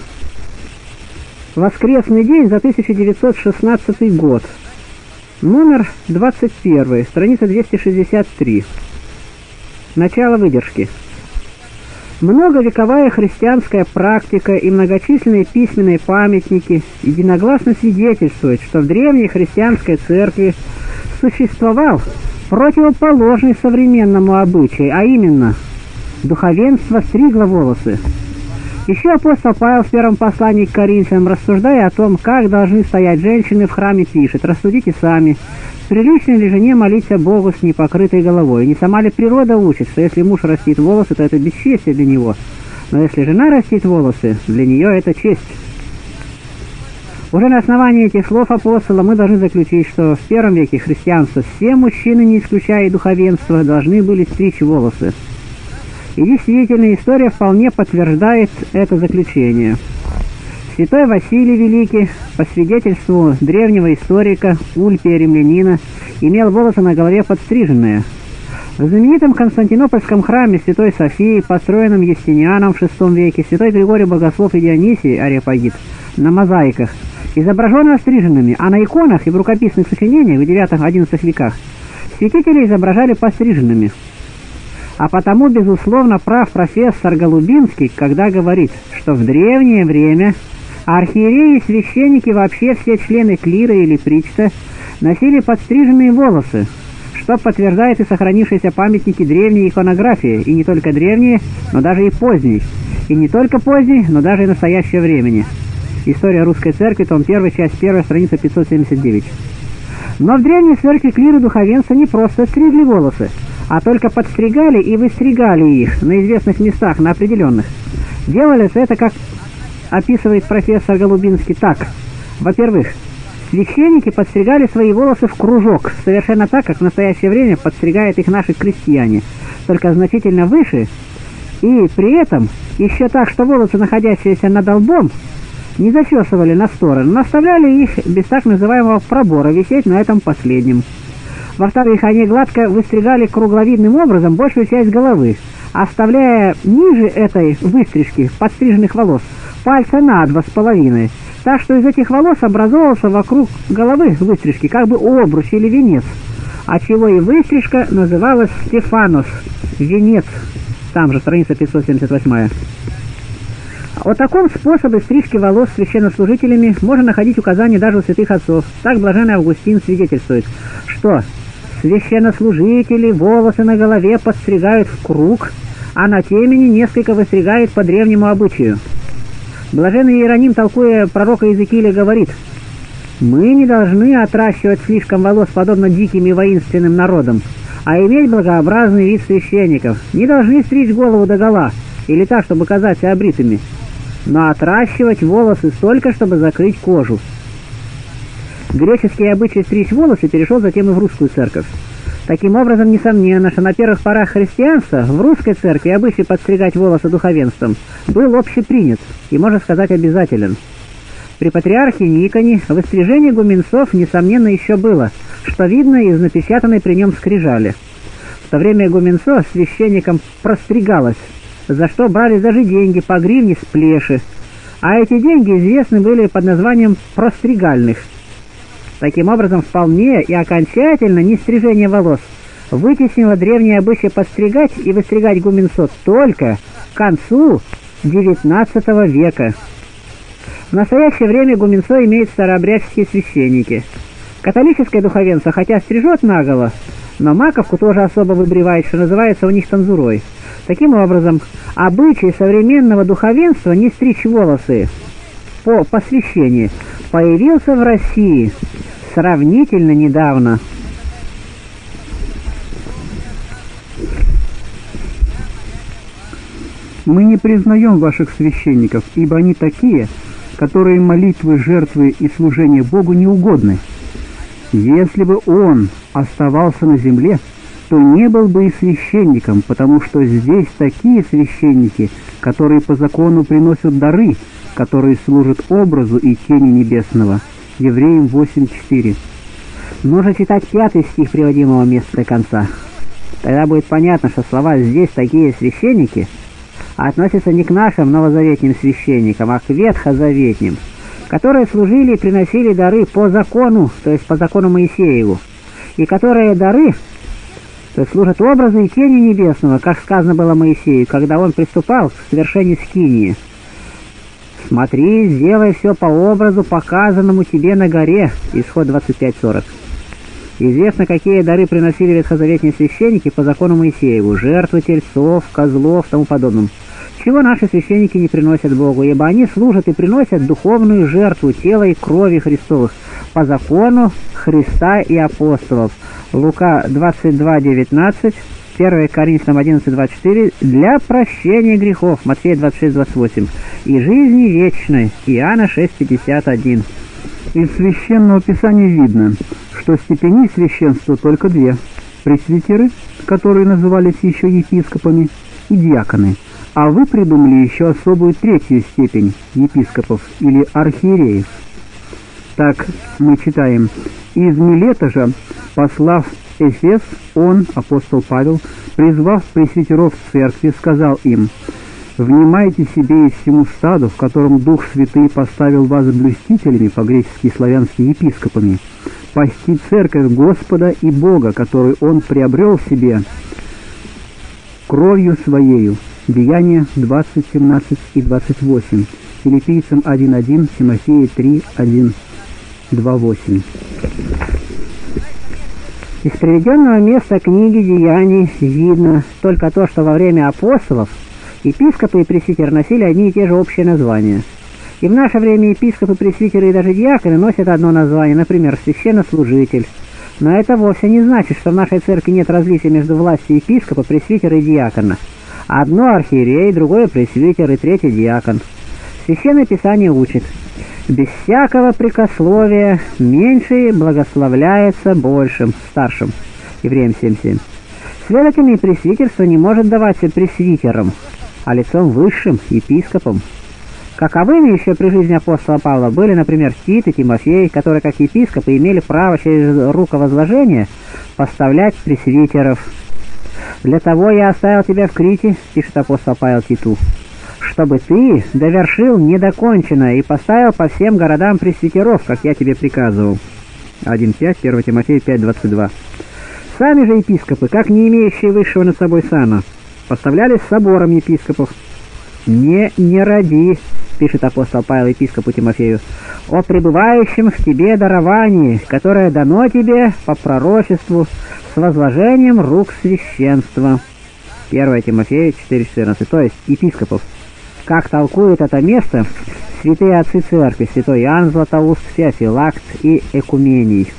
«Воскресный день» за 1916 год. Номер 21, страница 263. Начало выдержки. Многовековая христианская практика и многочисленные письменные памятники единогласно свидетельствуют, что в древней христианской церкви существовал противоположный современному обычаю, а именно духовенство стригло волосы. Еще апостол Павел в первом послании к Коринфянам, рассуждая о том, как должны стоять женщины в храме, пишет, «Рассудите сами, прилично ли жене молиться Богу с непокрытой головой? Не сама ли природа учит, что если муж растит волосы, то это бесчестие для него, но если жена растит волосы, для нее это честь». Уже на основании этих слов апостола мы должны заключить, что в первом веке христианства все мужчины, не исключая и духовенства, должны были стричь волосы. И действительно, история вполне подтверждает это заключение. Святой Василий Великий, по свидетельству древнего историка Ульпия Римлянина, имел волосы на голове подстриженные. В знаменитом Константинопольском храме Святой Софии, построенном Юстинианом в VI веке, Святой Григорий Богослов и Дионисий Ареопагит на мозаиках изображены остриженными, а на иконах и в рукописных сочинениях в IX-XI веках святители изображали постриженными. А потому, безусловно, прав профессор Голубинский, когда говорит, что в древнее время архиереи и священники, вообще все члены клира или причта, носили подстриженные волосы, что подтверждает и сохранившиеся памятники древней иконографии, и не только древние, но даже и поздней, и не только поздней, но даже и настоящего времени. История русской церкви, том 1, часть 1, страница 579. Но в древней церкви клиру духовенства не просто стригли волосы, а только подстригали и выстригали их на известных местах, на определенных. Делали это, как описывает профессор Голубинский, так. Во-первых, священники подстригали свои волосы в кружок, совершенно так, как в настоящее время подстригают их наши крестьяне, только значительно выше, и при этом еще так, что волосы, находящиеся над лбом, не зачесывали на стороны, но оставляли их без так называемого пробора висеть на этом последнем. Во-вторых, они гладко выстригали кругловидным образом большую часть головы, оставляя ниже этой выстрижки подстриженных волос пальца на два с половиной, так что из этих волос образовался вокруг головы выстрижки как бы обруч или венец, отчего и выстрижка называлась Стефанос, венец. там же, страница 578. О таком способе стрижки волос священнослужителями можно находить указания даже у святых отцов. Так блаженный Августин свидетельствует, что священнослужители волосы на голове подстригают в круг, а на темени несколько выстригают по древнему обычаю. Блаженный Иероним, толкуя пророка Иезекииля, говорит, «Мы не должны отращивать слишком волос, подобно диким и воинственным народам, а иметь благообразный вид священников. Не должны стричь голову до гола, или так, чтобы казаться обритыми, но отращивать волосы столько, чтобы закрыть кожу. Греческий обычай стричь волосы перешел затем и в русскую церковь. Таким образом, несомненно, что на первых порах христианства в русской церкви обычай подстригать волосы духовенством был общепринят и, можно сказать, обязателен. При патриархе Никоне выстрижение гуменцов, несомненно, еще было, что видно из напечатанной при нем скрижали. В то время гуменцо священникам простригалось, за что брали даже деньги по гривне с плеши, а эти деньги известны были под названием простригальных. Таким образом, вполне и окончательно нестрижение волос вытеснило древнее обычай подстригать и выстригать гуменцо только к концу XIX века. В настоящее время гуменцо имеют старообрядческие священники. Католическое духовенство, хотя стрижет наголо, но маковку тоже особо выбривает, что называется у них танзурой. Таким образом, обычай современного духовенства не стричь волосы по посвящению появился в России сравнительно недавно. Мы не признаем ваших священников, ибо они такие, которые молитвы, жертвы и служение Богу не угодны. Если бы он оставался на земле, то не был бы и священником, потому что здесь такие священники, которые по закону приносят дары, которые служат образу и тени небесного. Евреям 8.4. Нужно читать пятый стих приводимого места до конца. Тогда будет понятно, что слова «здесь такие священники» относятся не к нашим новозаветным священникам, а к ветхозаветним, которые служили и приносили дары по закону, то есть по закону Моисееву, и которые дары то есть служат образы и тени небесного, как сказано было Моисею, когда он приступал к совершению скинии. «Смотри, сделай все по образу, показанному тебе на горе» Исход 25.40. Известно, какие дары приносили ветхозаветные священники по закону Моисееву, жертвы тельцов, козлов, тому подобным. Чего наши священники не приносят Богу, ибо они служат и приносят духовную жертву тела и крови Христовых по закону Христа и апостолов. Лука 22.19, 1 Коринфянам 11.24, для прощения грехов, Матфея 26.28, и жизни вечной, Иоанна 6.51. Из Священного Писания видно, что степени священства только две – пресвитеры, которые назывались еще епископами, и диаконы. А вы придумали еще особую третью степень епископов или архиереев. Так мы читаем, «Из Милета же, послав Эфес, он, апостол Павел, призвав пресвитеров церкви, сказал им, «Внимайте себе и всему стаду, в котором Дух Святый поставил вас блюстителями, по-гречески и славянски епископами, пасти церковь Господа и Бога, который Он приобрел себе кровью Своею». Деяния 20, 17 и 28. Филиппийцам 1.1, Тимофея 3.1, 2.8. Из приведенного места книги «Деяний» видно только то, что во время апостолов епископы и пресвитеры носили одни и те же общие названия. И в наше время епископы, пресвитеры и даже диаконы носят одно название, например, священнослужитель. Но это вовсе не значит, что в нашей церкви нет различия между властью епископа, пресвитера и диакона. Одно архиерей, другое пресвитер и третье диакон. Священное Писание учит – без всякого прикословия меньший благословляется большим, старшим. Евреям 7.7. Следовательно, и пресвитерство не может даваться пресвитером, а лицом высшим, епископом. Каковыми еще при жизни апостола Павла были, например, Тит и Тимофей, которые, как епископы, имели право через руковозложение поставлять пресвитеров. «Для того я оставил тебя в Крите», — пишет апостол Павел Титу, чтобы ты довершил недоконченное и поставил по всем городам пресвитеров, как я тебе приказывал». 1.5, 1 Тимофея 5.22. Сами же епископы, как не имеющие высшего над собой сана, поставлялись собором епископов. «Не, не ради», — пишет апостол Павел епископу Тимофею, «о пребывающем в тебе даровании, которое дано тебе по пророчеству с возложением рук священства». 1 Тимофея 4,14, то есть епископов. Как толкует это место святые отцы церкви, святой Иоанн Златоуст, Феофилакт и Экумений.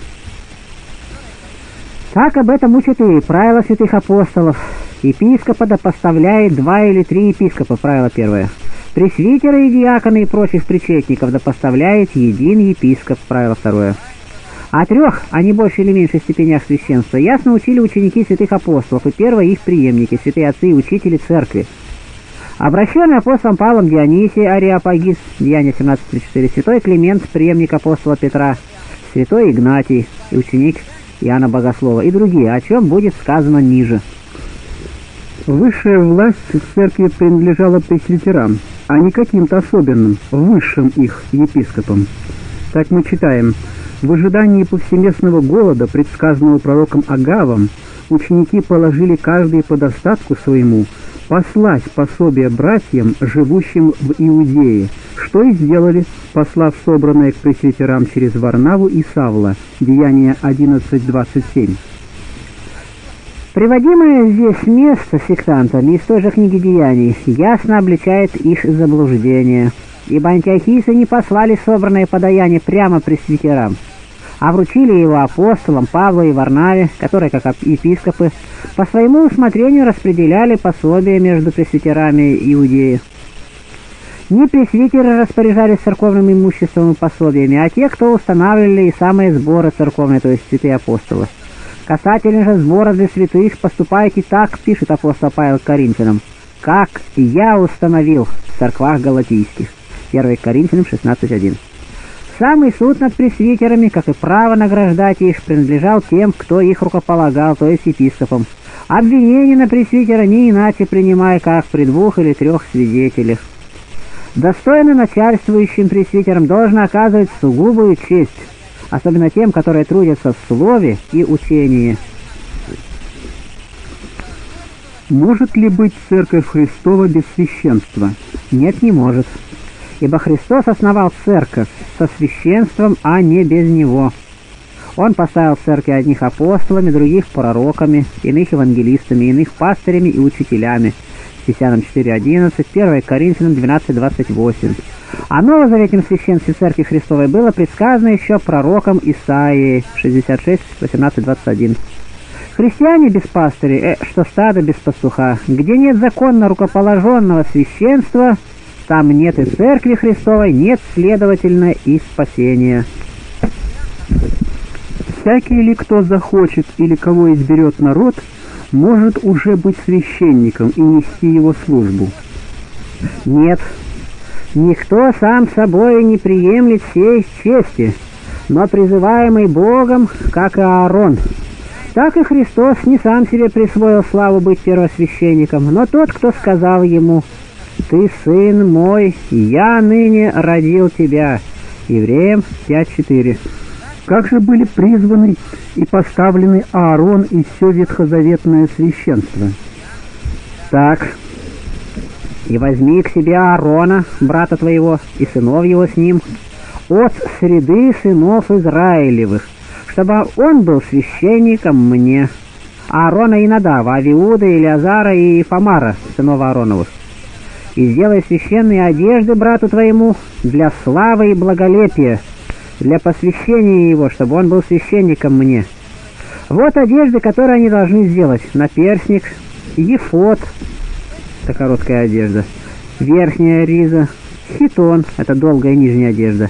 Так об этом учат и правила святых апостолов. Епископа да поставляет два или три епископа, правило первое. Пресвитера и диакона и прочих причетников да поставляет един епископ, правило второе. О трех, а не больше или меньшей степенях священства, ясно учили ученики святых апостолов и первые их преемники, святые отцы и учители церкви. Обращенный апостолом Павлом Дионисий Ариапагис, Деяние 17.34, святой Климент, преемник апостола Петра, святой Игнатий, ученик Иоанна Богослова и другие, о чем будет сказано ниже. Высшая власть церкви принадлежала пресвитерам, а не каким-то особенным, высшим их епископам. Так мы читаем, в ожидании повсеместного голода, предсказанного пророком Агавом, ученики положили каждый по достатку своему послать пособие братьям, живущим в Иудее, что и сделали, послав собранное к пресвитерам через Варнаву и Савла, Деяние 11.27. Приводимое здесь место сектантами из той же книги Деяний ясно обличает их заблуждение, ибо антиохийцы не послали собранное подаяние прямо пресвитерам, а вручили его апостолам Павлу и Варнаве, которые, как епископы, по своему усмотрению распределяли пособия между пресвитерами Иудеи. Не пресвитеры распоряжались церковным имуществом и пособиями, а те, кто устанавливали и самые сборы церковные, то есть святые апостолы. Касательно же сбора для святых, поступайте так, пишет апостол Павел Коринфянам, как я установил в церквах галатийских. 1 Коринфянам 16.1. Самый суд над пресвитерами, как и право награждать их, принадлежал тем, кто их рукополагал, то есть епископам. Обвинение на пресвитера не иначе принимая, как при двух или трех свидетелях. Достойно начальствующим пресвитерам должно оказывать сугубую честь, особенно тем, которые трудятся в слове и учении. Может ли быть Церковь Христова без священства? Нет, не может ибо Христос основал церковь со священством, а не без него. Он поставил церкви одних апостолами, других пророками, иных евангелистами, иных пастырями и учителями. Ефесянам 4.11, 1 Коринфянам 12.28. О новозаветнем священстве Церкви Христовой было предсказано еще пророком Исаией 66.18.21. Христиане без пастырей, э, что стадо без пастуха, где нет законно рукоположенного священства, там нет и церкви Христовой, нет, следовательно, и спасения. Всякий ли, кто захочет или кого изберет народ, может уже быть священником и нести его службу? Нет, никто сам собой не приемлет всей чести, но призываемый Богом, как и Аарон. Так и Христос не сам себе присвоил славу быть первосвященником, но тот, кто сказал ему – ты сын мой, я ныне родил тебя». Евреям 5.4. Как же были призваны и поставлены Аарон и все ветхозаветное священство? Так, и возьми к себе Аарона, брата твоего, и сынов его с ним, от среды сынов Израилевых, чтобы он был священником мне. Аарона и Надава, Авиуда, Илиазара и Фомара, сынов Аароновых и сделай священные одежды брату твоему для славы и благолепия, для посвящения его, чтобы он был священником мне. Вот одежды, которые они должны сделать. Наперсник, ефот, это короткая одежда, верхняя риза, хитон, это долгая нижняя одежда,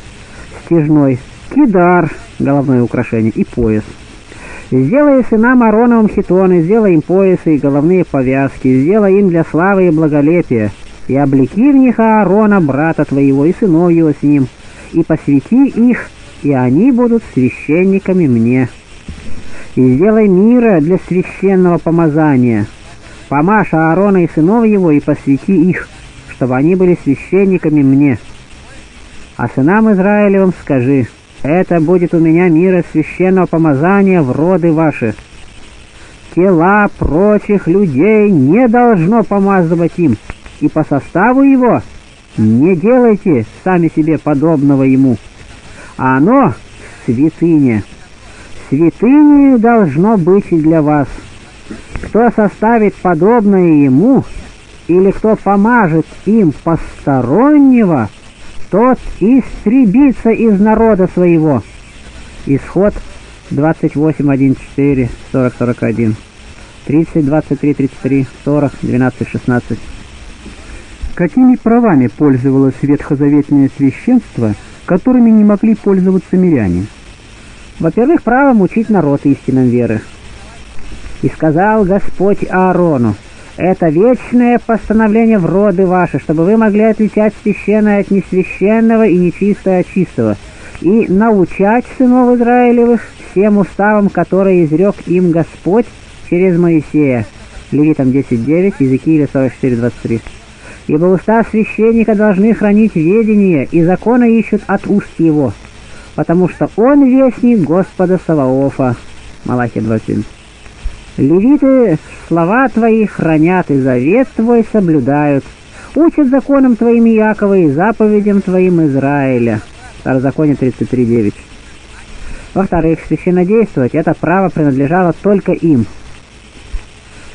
стяжной, кидар, головное украшение, и пояс. Сделай сынам Ароновым хитоны, сделай им поясы и головные повязки, сделай им для славы и благолепия, и облеки в них Аарона, брата твоего, и сынов его с ним, и посвяти их, и они будут священниками мне. И сделай мира для священного помазания. Помажь Аарона и сынов его, и посвяти их, чтобы они были священниками мне. А сынам Израилевым скажи, это будет у меня мира священного помазания в роды ваши. тела прочих людей не должно помазывать им, и по составу его не делайте сами себе подобного ему, а оно святыня. Святыней должно быть и для вас. Кто составит подобное ему, или кто помажет им постороннего, тот истребится из народа своего. Исход 28.1.4, 40.41, 30, 23, 33, 40, 12, 16. Какими правами пользовалось ветхозаветное священство, которыми не могли пользоваться миряне? Во-первых, правом учить народ истинам веры. И сказал Господь Аарону, это вечное постановление в роды ваши, чтобы вы могли отличать священное от несвященного и нечистое от чистого, и научать сынов Израилевых всем уставам, которые изрек им Господь через Моисея. Левитам 10.9, Иезекииля 44.23. Ибо уста священника должны хранить ведение, и законы ищут от уст его, потому что он вестник Господа Саваофа. Малахия 27. Левиты слова твои хранят и завет твой соблюдают, учат законам твоим Якова и заповедям твоим Израиля. Второзаконие 33.9. Во-вторых, священнодействовать это право принадлежало только им.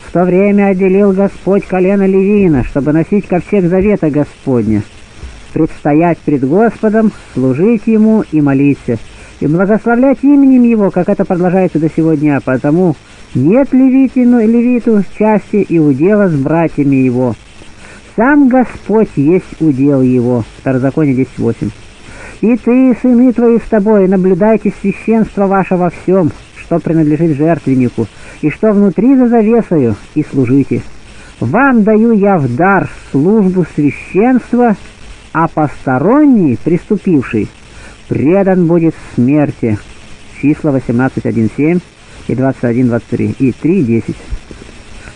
В то время отделил Господь колено Левина, чтобы носить ковчег завета Господня, предстоять пред Господом, служить Ему и молиться, и благословлять именем Его, как это продолжается до сегодня, потому нет левитину, левиту части и удела с братьями его. Сам Господь есть удел его. Второзаконие 10.8. И ты, сыны твои с тобой, наблюдайте священство ваше во всем, что принадлежит жертвеннику, и что внутри за завесою, и служите. Вам даю я в дар службу священства, а посторонний, приступивший, предан будет смерти. Числа 18.1.7 и 21.23 и 3.10.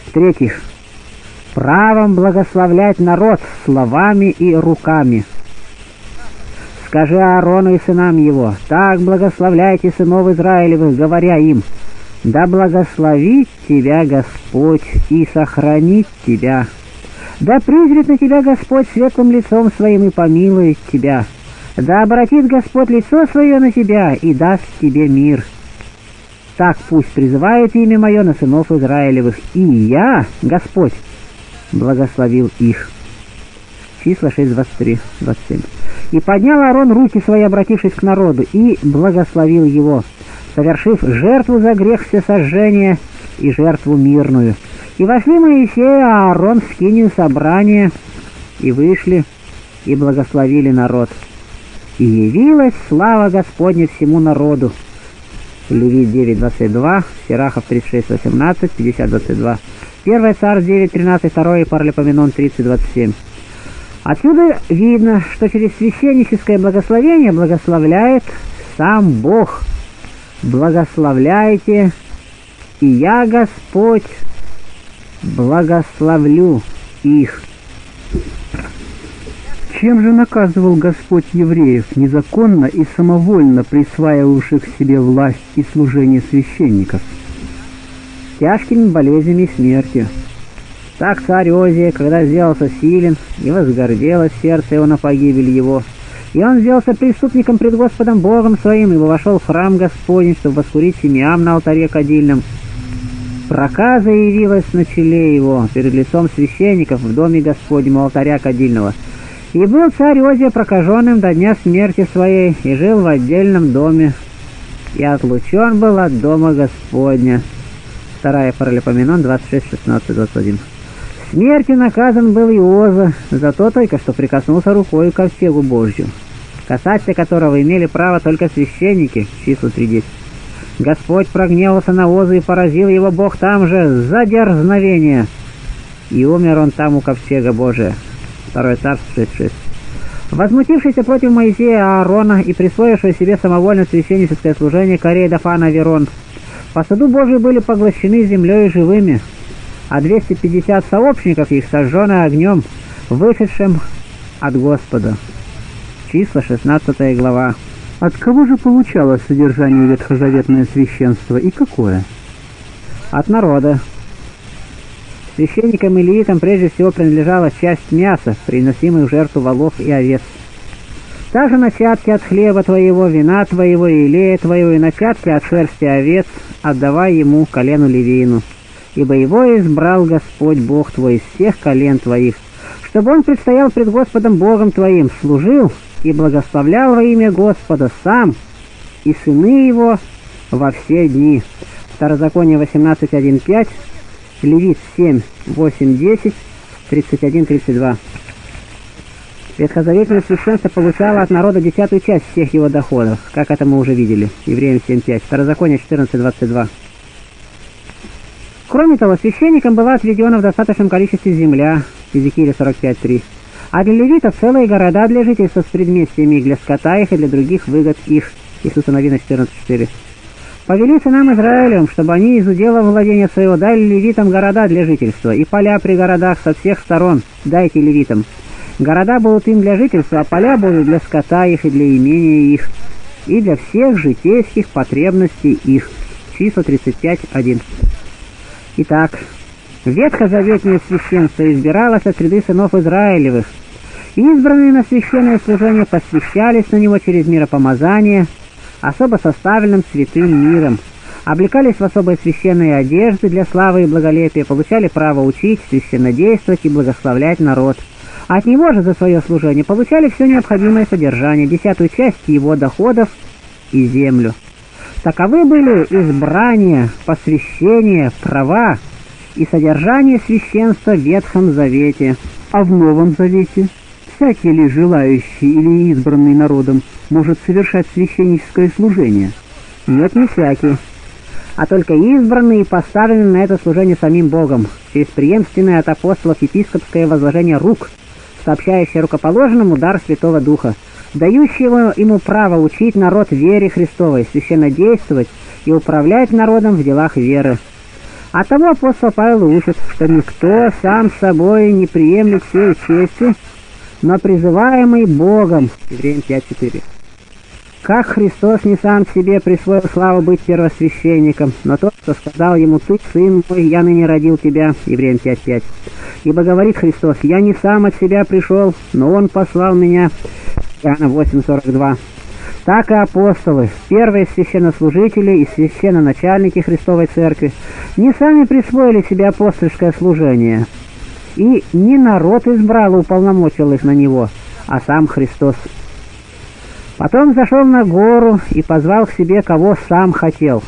В-третьих, правом благословлять народ словами и руками. Скажи Аарону и сынам его, так благословляйте сынов Израилевых, говоря им, да благословит тебя Господь и сохранит тебя. Да призрит на тебя Господь светлым лицом своим и помилует тебя. Да обратит Господь лицо свое на тебя и даст тебе мир. Так пусть призывает имя мое на сынов Израилевых, и я, Господь, благословил их. Числа 6, 23, 27. И поднял Аарон руки свои, обратившись к народу, и благословил его, совершив жертву за грех всесожжения и жертву мирную. И вошли Моисей и Аарон в скинию собрания, и вышли, и благословили народ. И явилась слава Господня всему народу, Левит 9.22, Сирахов 36.18, 50.22. 1 царь 9.13, 2 Паралипоменон 30.27. Отсюда видно, что через священническое благословение благословляет сам Бог. Благословляйте, и я, Господь, благословлю их. Чем же наказывал Господь евреев, незаконно и самовольно присваивавших себе власть и служение священников? Тяжкими болезнями и смертью. Так царь Озия, когда сделался силен, и возгорделось сердце его на погибель его, и он сделался преступником пред Господом Богом своим, ибо вошел в храм Господень, чтобы воскурить семьям на алтаре кадильном. Проказа явилась на челе его перед лицом священников в доме Господнем алтаря кадильного — и был царь Озия прокаженным до дня смерти своей, и жил в отдельном доме, и отлучен был от дома Господня. Вторая Паралипоменон 26, 16, 21. Смерти наказан был Иоза за то только, что прикоснулся рукой к ковчегу Божью, касаться которого имели право только священники, число 3.10. Господь прогневался на Оза и поразил его Бог там же за дерзновение, и умер он там у ковчега Божия. Второе царство 6.6. Возмутившийся против Моисея Аарона и присвоивший себе самовольно священническое служение Корей Дафана Верон, по суду Божию были поглощены землей живыми, а 250 сообщников их сожжены огнем, вышедшим от Господа. Числа 16 глава. От кого же получалось содержание ветхозаветное священство и какое? От народа. Священникам и левитам прежде всего принадлежала часть мяса, приносимых в жертву волов и овец. Также начатки от хлеба твоего, вина твоего и илея твоего, и начатки от шерсти овец отдавай ему, колену Левину. Ибо его избрал Господь Бог твой из всех колен твоих, чтобы он предстоял пред Господом Богом твоим, служил и благословлял во имя Господа сам и сыны его во все дни. Второзаконие 18.1.5, Левит 7, 8, 10, 31, 32. Ветхозаветное священство получало от народа десятую часть всех его доходов, как это мы уже видели, Евреям 7.5, Второзаконие 14.22. Кроме того, священникам была отведена в достаточном количестве земля, Иезекииля 45.3, а для левитов целые города для жительства с предместьями для скота их и для других выгод их, Иисуса Новина 14.4. Повели нам Израилем, чтобы они из удела владения своего дали левитам города для жительства, и поля при городах со всех сторон дайте левитам. Города будут им для жительства, а поля будут для скота их и для имения их, и для всех житейских потребностей их. Числа 35.1. Итак, ветхозаветное священство избиралось от среды сынов Израилевых, избранные на священное служение посвящались на него через миропомазание – особо составленным святым миром, облекались в особые священные одежды для славы и благолепия, получали право учить, священнодействовать и благословлять народ. От него же за свое служение получали все необходимое содержание, десятую часть его доходов и землю. Таковы были избрания, посвящения, права и содержание священства в Ветхом Завете. А в Новом Завете всякий ли желающий или избранный народом может совершать священническое служение? Нет, не всякий, а только избранный и поставленный на это служение самим Богом, через преемственное от апостолов епископское возложение рук, сообщающее рукоположенному дар Святого Духа, дающего ему право учить народ вере Христовой, священно действовать и управлять народом в делах веры. От того апостол Павел учит, что никто сам собой не приемлет всей чести, но призываемый Богом. Евреям 5.4. Как Христос не сам себе присвоил славу быть первосвященником, но тот, кто сказал ему, «Ты, сын мой, я ныне родил тебя», Евреям 5.5. Ибо говорит Христос, «Я не сам от себя пришел, но Он послал меня», Иоанна 8.42. Так и апостолы, первые священнослужители и священноначальники Христовой Церкви, не сами присвоили себе апостольское служение, и не народ избрал и уполномочил их на него, а сам Христос. Потом зашел на гору и позвал к себе, кого сам хотел.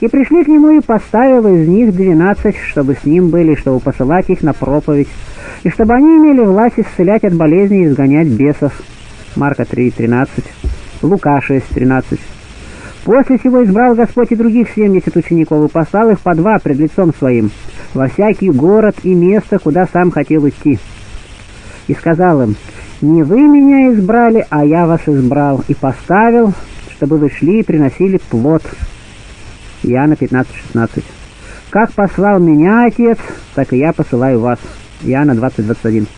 И пришли к нему и поставил из них двенадцать, чтобы с ним были, чтобы посылать их на проповедь, и чтобы они имели власть исцелять от болезней и изгонять бесов. Марка 3.13, Лука 6.13. После чего избрал Господь и других семьдесят учеников и послал их по два пред лицом своим, во всякий город и место, куда сам хотел идти. И сказал им, «Не вы меня избрали, а я вас избрал, и поставил, чтобы вы шли и приносили плод». Иоанна 15:16. «Как послал меня Отец, так и я посылаю вас». Иоанна 20:21.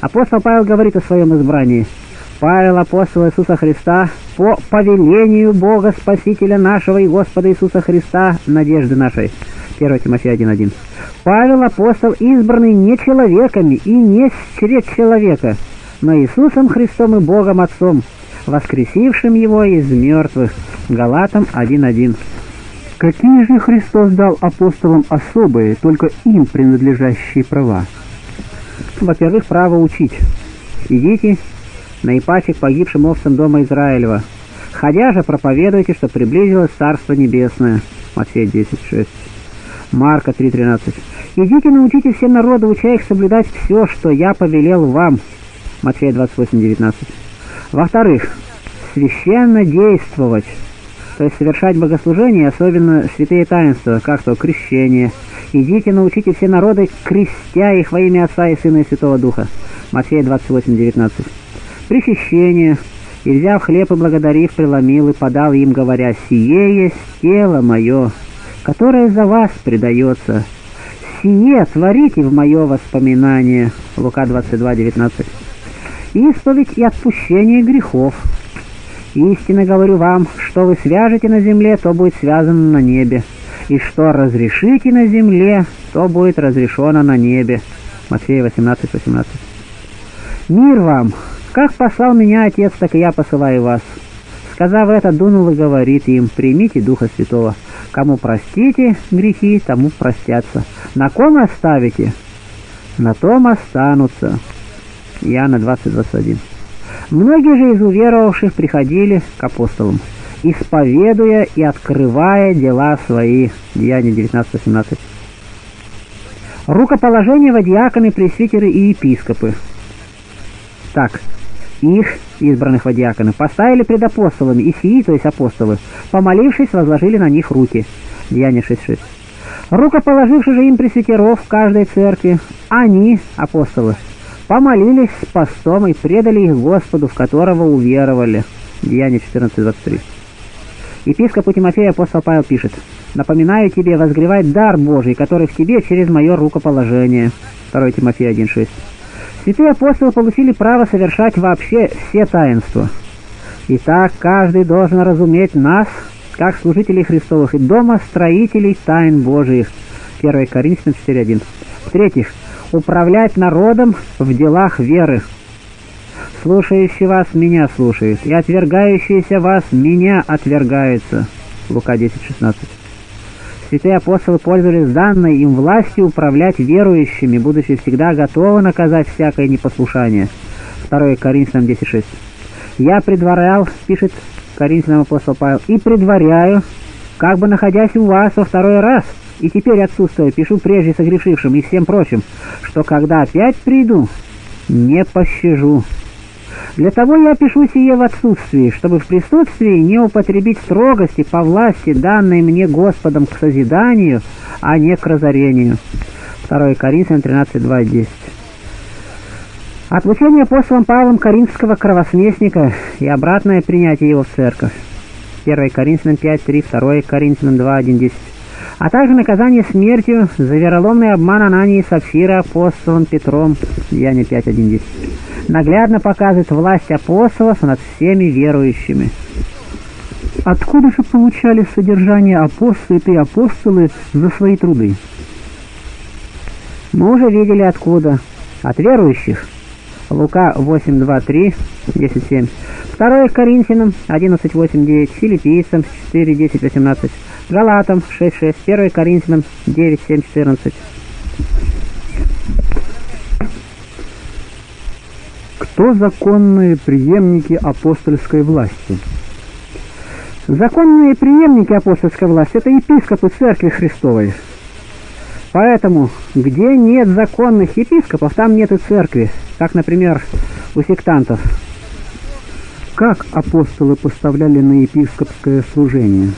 Апостол Павел говорит о своем избрании – Павел, апостол Иисуса Христа, по повелению Бога Спасителя нашего и Господа Иисуса Христа, надежды нашей. 1 Тимофея 1.1. Павел, апостол, избранный не человеками и не чрез человека, но Иисусом Христом и Богом Отцом, воскресившим его из мертвых. Галатам 1.1. Какие же Христос дал апостолам особые, только им принадлежащие права? Во-первых, право учить. Идите наипаче к погибшим овцам дома Израилева. Ходя же, проповедуйте, что приблизилось Царство Небесное. Матфея 10.6. Марка 3.13. «Идите, научите все народы, уча их соблюдать все, что я повелел вам». Матфея 28.19. Во-вторых, священно действовать, то есть совершать богослужение, особенно святые таинства, как то крещение. «Идите, научите все народы, крестя их во имя Отца и Сына и Святого Духа». Матфея 28.19 причащение, и, взяв хлеб и благодарив, преломил и подал им, говоря, «Сие есть тело мое, которое за вас предается. Сие творите в мое воспоминание». Лука 22, 19. Исповедь и отпущение грехов. Истинно говорю вам, что вы свяжете на земле, то будет связано на небе, И что разрешите на земле, то будет разрешено на небе. Матфея 18, 18. Мир вам! Как послал меня Отец, так и я посылаю вас. Сказав это, дунул и говорит им, примите Духа Святого. Кому простите грехи, тому простятся. На ком оставите, на том останутся. Иоанна 20:21. Многие же из уверовавших приходили к апостолам, исповедуя и открывая дела свои. Деяния 19:17. Рукоположение во диаконы, пресвитеры и епископы. Так, их, избранных во диаконы, поставили пред апостолами, и сии, то есть апостолы, помолившись, возложили на них руки. Деяние 6.6. Рукоположивши же им пресвитеров в каждой церкви, они, апостолы, помолились с постом и предали их Господу, в которого уверовали. Деяние 14.23. Епископу Тимофею апостол Павел пишет, «Напоминаю тебе возгревать дар Божий, который в тебе через мое рукоположение». 2 Тимофея 1.6. Святые апостолы получили право совершать вообще все таинства. Итак, каждый должен разуметь нас, как служителей Христовых и дома строителей тайн Божиих. 1 Коринфянам 4.1. В-третьих, управлять народом в делах веры. Слушающий вас меня слушает, и отвергающийся вас меня отвергается. Лука 10.16. Святые апостолы пользовались данной им властью управлять верующими, будучи всегда готовы наказать всякое непослушание. 2 Коринфянам 10.6. «Я предварял», — пишет Коринфянам апостол Павел, «и предваряю, как бы находясь у вас во второй раз, и теперь отсутствуя, пишу прежде согрешившим и всем прочим, что когда опять приду, не пощажу». Для того я пишу сие в отсутствии, чтобы в присутствии не употребить строгости по власти, данной мне Господом к созиданию, а не к разорению. 2 Коринфянам 13, 2, 10. Отлучение апостолом Павлом коринфского кровосмесника и обратное принятие его в церковь. 1 Коринфянам 5, 3, 2 Коринфянам 2, 1, 10 а также наказание смертью за вероломный обман Анании Сапфира апостолом Петром, Деяние 5.1.10, наглядно показывает власть апостолов над всеми верующими. Откуда же получали содержание апостолы и апостолы за свои труды? Мы уже видели откуда. От верующих. Лука 8.2.3, 10.7. 2 Коринфянам 11.8.9, Филиппийцам 4.10.18, Галатам 6.6, 1 Коринфянам 9.7.14. Кто законные преемники апостольской власти? Законные преемники апостольской власти – это епископы Церкви Христовой. Поэтому, где нет законных епископов, там нет и церкви, как, например, у сектантов. Как апостолы поставляли на епископское служение?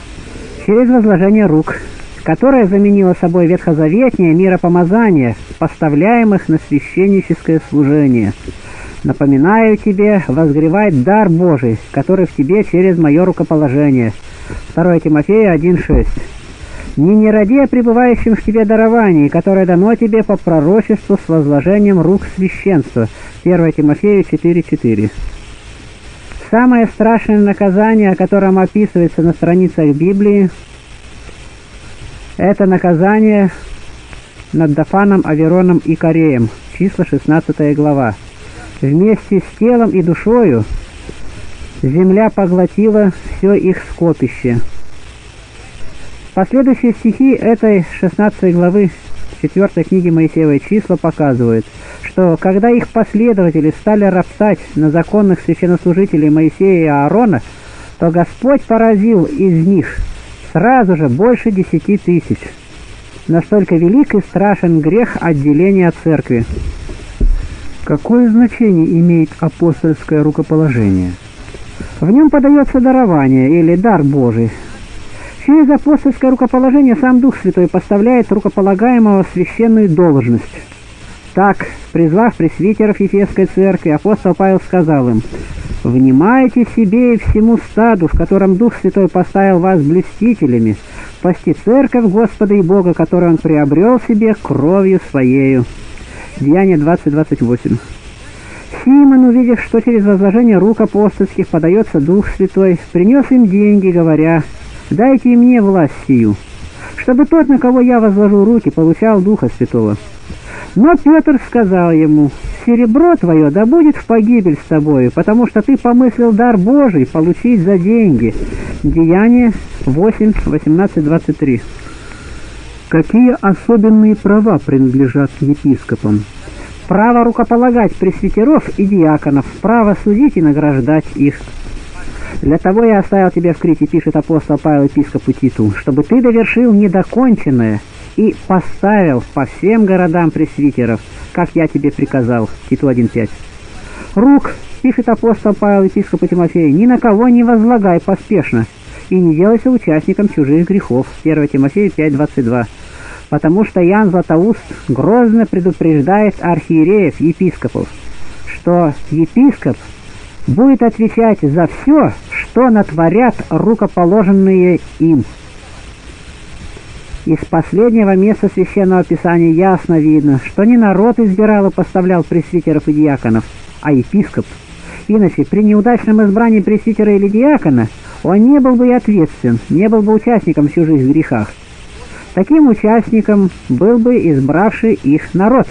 Через возложение рук, которое заменило собой ветхозаветнее миропомазание, поставляемых на священническое служение. Напоминаю тебе возгревать дар Божий, который в тебе через мое рукоположение. 2 Тимофея 1.6 не не ради о пребывающем в тебе даровании, которое дано тебе по пророчеству с возложением рук священства. 1 Тимофею 4.4. Самое страшное наказание, о котором описывается на страницах Библии, это наказание над Дафаном, Авероном и Кореем, числа 16 глава. Вместе с телом и душою земля поглотила все их скопище. Последующие стихи этой 16 главы 4 книги Моисеевой числа показывают, что когда их последователи стали роптать на законных священнослужителей Моисея и Аарона, то Господь поразил из них сразу же больше десяти тысяч. Настолько велик и страшен грех отделения от церкви. Какое значение имеет апостольское рукоположение? В нем подается дарование или дар Божий, Через апостольское рукоположение сам Дух Святой поставляет рукополагаемого священную должность. Так, призвав пресвитеров Ефесской церкви, апостол Павел сказал им, «Внимайте себе и всему стаду, в котором Дух Святой поставил вас блюстителями, пасти церковь Господа и Бога, которую Он приобрел себе кровью Своею». Деяние 20.28. Симон, увидев, что через возложение рук апостольских подается Дух Святой, принес им деньги, говоря, «Дайте мне власть сию». чтобы тот, на кого я возложу руки, получал Духа Святого. Но Петр сказал ему, «Серебро твое да будет в погибель с тобою, потому что ты помыслил дар Божий получить за деньги». Деяние 8, 18, 23. Какие особенные права принадлежат епископам? Право рукополагать пресвитеров и диаконов, право судить и награждать их. Для того я оставил тебя в Крите, пишет апостол Павел епископу Титу, чтобы ты довершил недоконченное и поставил по всем городам пресвитеров, как я тебе приказал. Титу 1.5. Рук, пишет апостол Павел епископу Тимофею, ни на кого не возлагай поспешно и не делайся участником чужих грехов. 1 Тимофею 5.22 потому что Ян Златоуст грозно предупреждает архиереев, епископов, что епископ будет отвечать за все, что натворят рукоположенные им. Из последнего места Священного Писания ясно видно, что не народ избирал и поставлял пресвитеров и диаконов, а епископ. Иначе при неудачном избрании пресвитера или диакона он не был бы и ответственен, не был бы участником в чужих грехах. Таким участником был бы избравший их народ.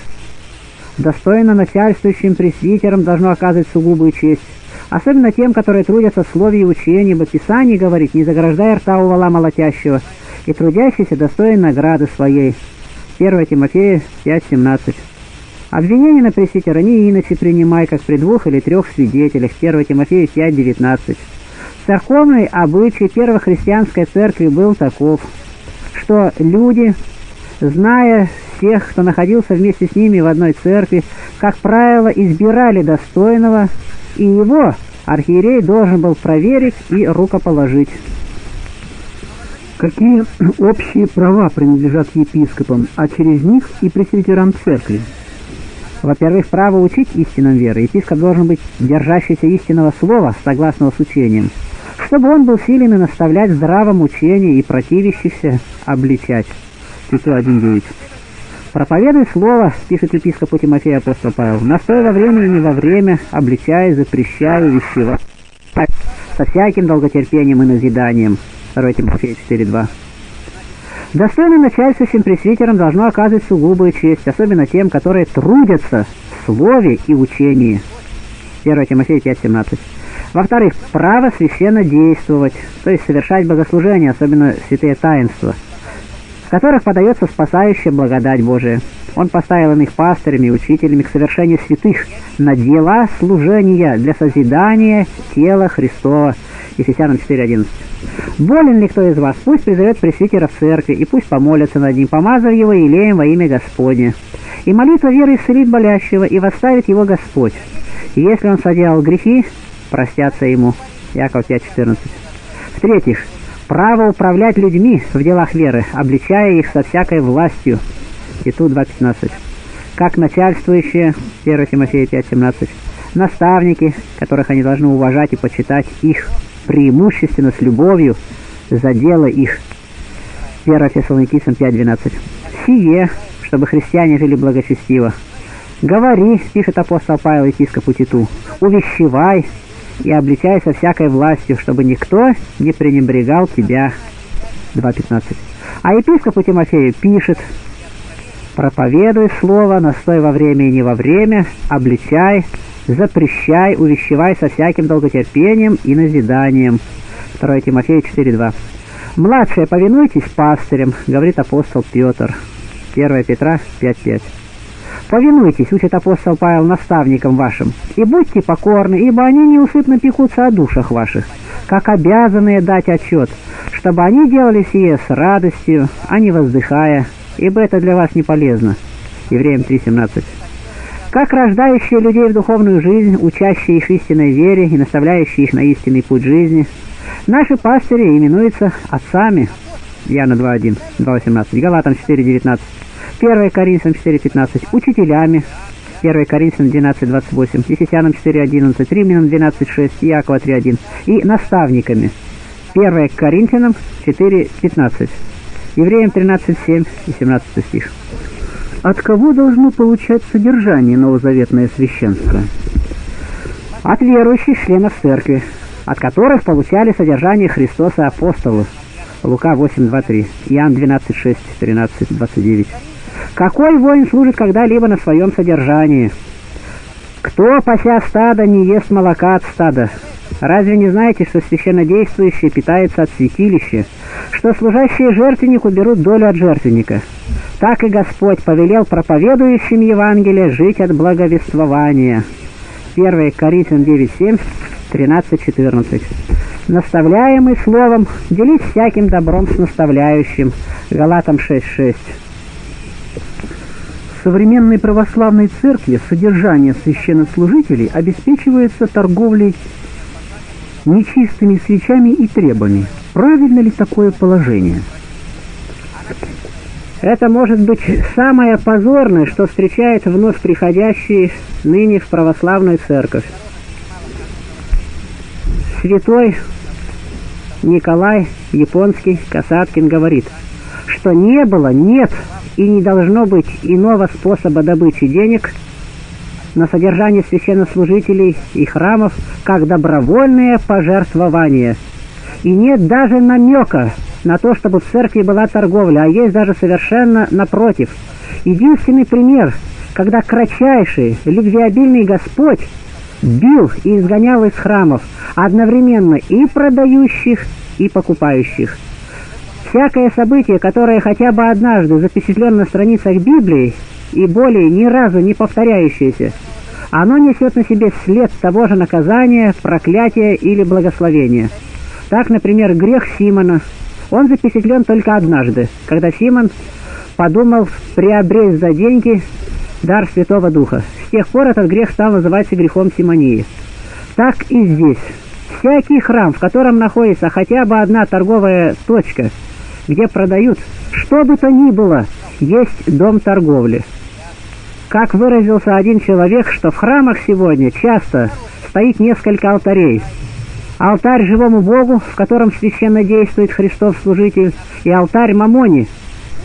Достойно начальствующим пресвитерам должно оказывать сугубую честь, особенно тем, которые трудятся в слове и учении, ибо Писание говорит, не заграждая рта у вала молотящего, и трудящийся достоин награды своей. 1 Тимофея 5.17 Обвинение на пресвитера не иначе принимай, как при двух или трех свидетелях. 1 Тимофея 5.19 Церковный обычай первохристианской церкви был таков – что люди, зная всех, кто находился вместе с ними в одной церкви, как правило, избирали достойного, и его архиерей должен был проверить и рукоположить. Какие общие права принадлежат епископам, а через них и пресвитерам церкви? Во-первых, право учить истинам веры. Епископ должен быть держащийся истинного слова, согласного с учением чтобы он был силен и наставлять здравом учении и противящихся обличать. Титу 1.9. «Проповедуй слово, — пишет епископу Тимофея апостол Павел, — настой во время и не во время, обличая, запрещая, вещева, со всяким долготерпением и назиданием». 2 Тимофея 4.2. Достойным начальствующим пресвитерам должно оказывать сугубую честь, особенно тем, которые трудятся в слове и учении. 1 Тимофея 5.17. Во-вторых, право священно действовать, то есть совершать богослужения, особенно святые таинства, в которых подается спасающая благодать Божия. Он поставил их пастырями и учителями к совершению святых на дела служения для созидания тела Христова. Ефесянам 4.11. Болен ли кто из вас, пусть призовет пресвитера в церкви, и пусть помолятся над ним, помазав его илеем во имя Господне. И молитва веры исцелит болящего, и восставит его Господь. И если он соделал грехи, простятся ему. Яков 5.14. В-третьих, право управлять людьми в делах веры, обличая их со всякой властью. Титу 2.15. Как начальствующие, 1 Тимофея 5.17, наставники, которых они должны уважать и почитать их преимущественно с любовью за дело их. 1 Фессалоникийцам 5.12. Сие, чтобы христиане жили благочестиво. Говори, пишет апостол Павел епископу Титу, увещевай, и обличайся всякой властью, чтобы никто не пренебрегал тебя. 2.15. А епископу Тимофею пишет, проповедуй слово, настой во время и не во время, обличай, запрещай, увещевай со всяким долготерпением и назиданием. 2 Тимофея 4.2. Младшие, повинуйтесь пастырям, говорит апостол Петр. 1 Петра 5.5. Повинуйтесь, учит апостол Павел наставникам вашим, и будьте покорны, ибо они неусыпно пекутся о душах ваших, как обязанные дать отчет, чтобы они делали сие с радостью, а не воздыхая, ибо это для вас не полезно. Евреям 3.17 как рождающие людей в духовную жизнь, учащие их истинной вере и наставляющие их на истинный путь жизни, наши пастыри именуются отцами. Яна 2.1, 2.18, Галатам 4.19. 1 Коринфянам 4.15, учителями, 1 Коринфянам 12.28, Ефесянам 4.11, Римлянам 12.6, Иакова 3.1 и наставниками, 1 Коринфянам 4.15, Евреям 13.7 и 17 стих. От кого должно получать содержание новозаветное священство? От верующих членов церкви, от которых получали содержание Христоса апостолов, Лука 8.2.3, Иоанн 12.6, 13.29. Какой воин служит когда-либо на своем содержании? Кто, пася стада, не ест молока от стада? Разве не знаете, что священнодействующие питаются от святилища, что служащие жертвеннику берут долю от жертвенника? Так и Господь повелел проповедующим Евангелие жить от благовествования. 1 Коринфян 9.7, 13.14. Наставляемый словом, делись всяким добром с наставляющим. Галатам 6.6. В современной православной церкви содержание священнослужителей обеспечивается торговлей нечистыми свечами и требами. Правильно ли такое положение? Это может быть самое позорное, что встречает вновь приходящие ныне в православную церковь. Святой Николай Японский Касаткин говорит, что не было, нет и не должно быть иного способа добычи денег на содержание священнослужителей и храмов, как добровольное пожертвование. И нет даже намека на то, чтобы в церкви была торговля, а есть даже совершенно напротив. Единственный пример, когда кратчайший, любвеобильный Господь бил и изгонял из храмов одновременно и продающих, и покупающих. Всякое событие, которое хотя бы однажды запечатлено на страницах Библии и более ни разу не повторяющееся, оно несет на себе след того же наказания, проклятия или благословения. Так, например, грех Симона – он запечатлен только однажды, когда Симон подумал приобрести за деньги дар Святого Духа. С тех пор этот грех стал называться грехом Симонии. Так и здесь. Всякий храм, в котором находится хотя бы одна торговая точка, где продают что бы то ни было, есть дом торговли. Как выразился один человек, что в храмах сегодня часто стоит несколько алтарей – алтарь живому Богу, в котором священно действует Христов служитель, и алтарь Мамоне,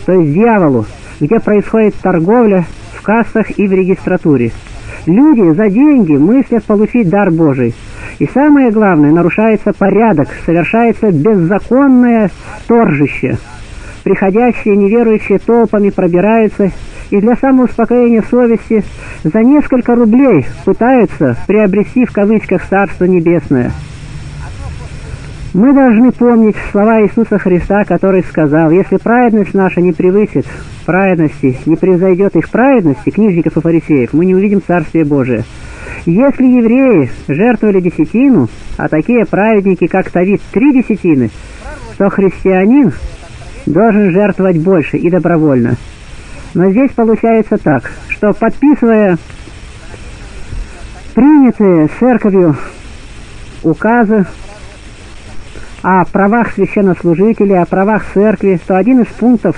то есть дьяволу, где происходит торговля в кассах и в регистратуре. Люди за деньги мыслят получить дар Божий. И самое главное, нарушается порядок, совершается беззаконное торжище. Приходящие неверующие толпами пробираются и для самоуспокоения совести за несколько рублей пытаются приобрести в кавычках Царство Небесное – мы должны помнить слова Иисуса Христа, который сказал, если праведность наша не превысит праведности, не превзойдет их праведности, книжников и фарисеев, мы не увидим Царствие Божие. Если евреи жертвовали десятину, а такие праведники, как Тавид, три десятины, то христианин должен жертвовать больше и добровольно. Но здесь получается так, что подписывая принятые церковью указы о правах священнослужителей, о правах церкви, то один из пунктов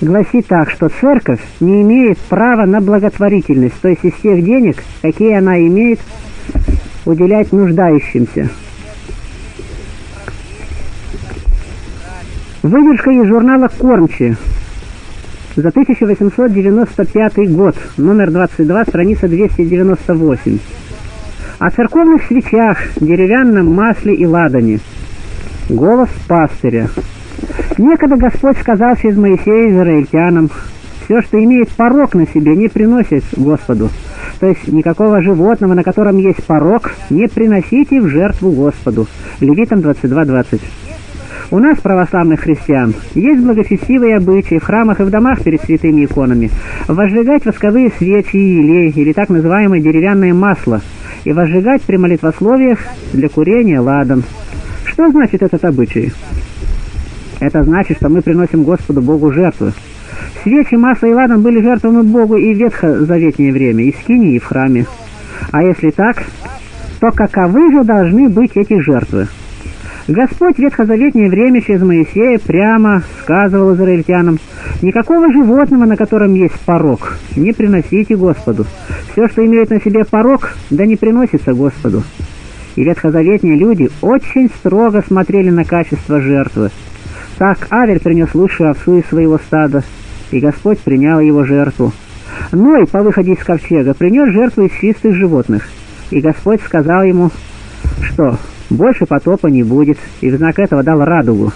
гласит так, что церковь не имеет права на благотворительность, то есть из тех денег, какие она имеет, уделять нуждающимся. Выдержка из журнала «Кормчи» за 1895 год, номер 22, страница 298. О церковных свечах, деревянном масле и ладане – Голос пастыря. Некогда Господь сказал через Моисея израильтянам, все, что имеет порог на себе, не приносит Господу. То есть никакого животного, на котором есть порог, не приносите в жертву Господу. Левитам 22.20. У нас, православных христиан, есть благочестивые обычаи в храмах и в домах перед святыми иконами возжигать восковые свечи и елей, или так называемое деревянное масло, и возжигать при молитвословиях для курения ладан. Что значит этот обычай? Это значит, что мы приносим Господу Богу жертву. Свечи, масло и ладан были жертвами Богу и в ветхозаветнее время, и в скине, и в храме. А если так, то каковы же должны быть эти жертвы? Господь в ветхозаветнее время через Моисея прямо сказывал израильтянам, «Никакого животного, на котором есть порог, не приносите Господу. Все, что имеет на себе порог, да не приносится Господу» и ветхозаветные люди очень строго смотрели на качество жертвы. Так Авель принес лучшую овцу из своего стада, и Господь принял его жертву. Ной по выходе из ковчега принес жертву из чистых животных, и Господь сказал ему, что больше потопа не будет, и в знак этого дал радугу.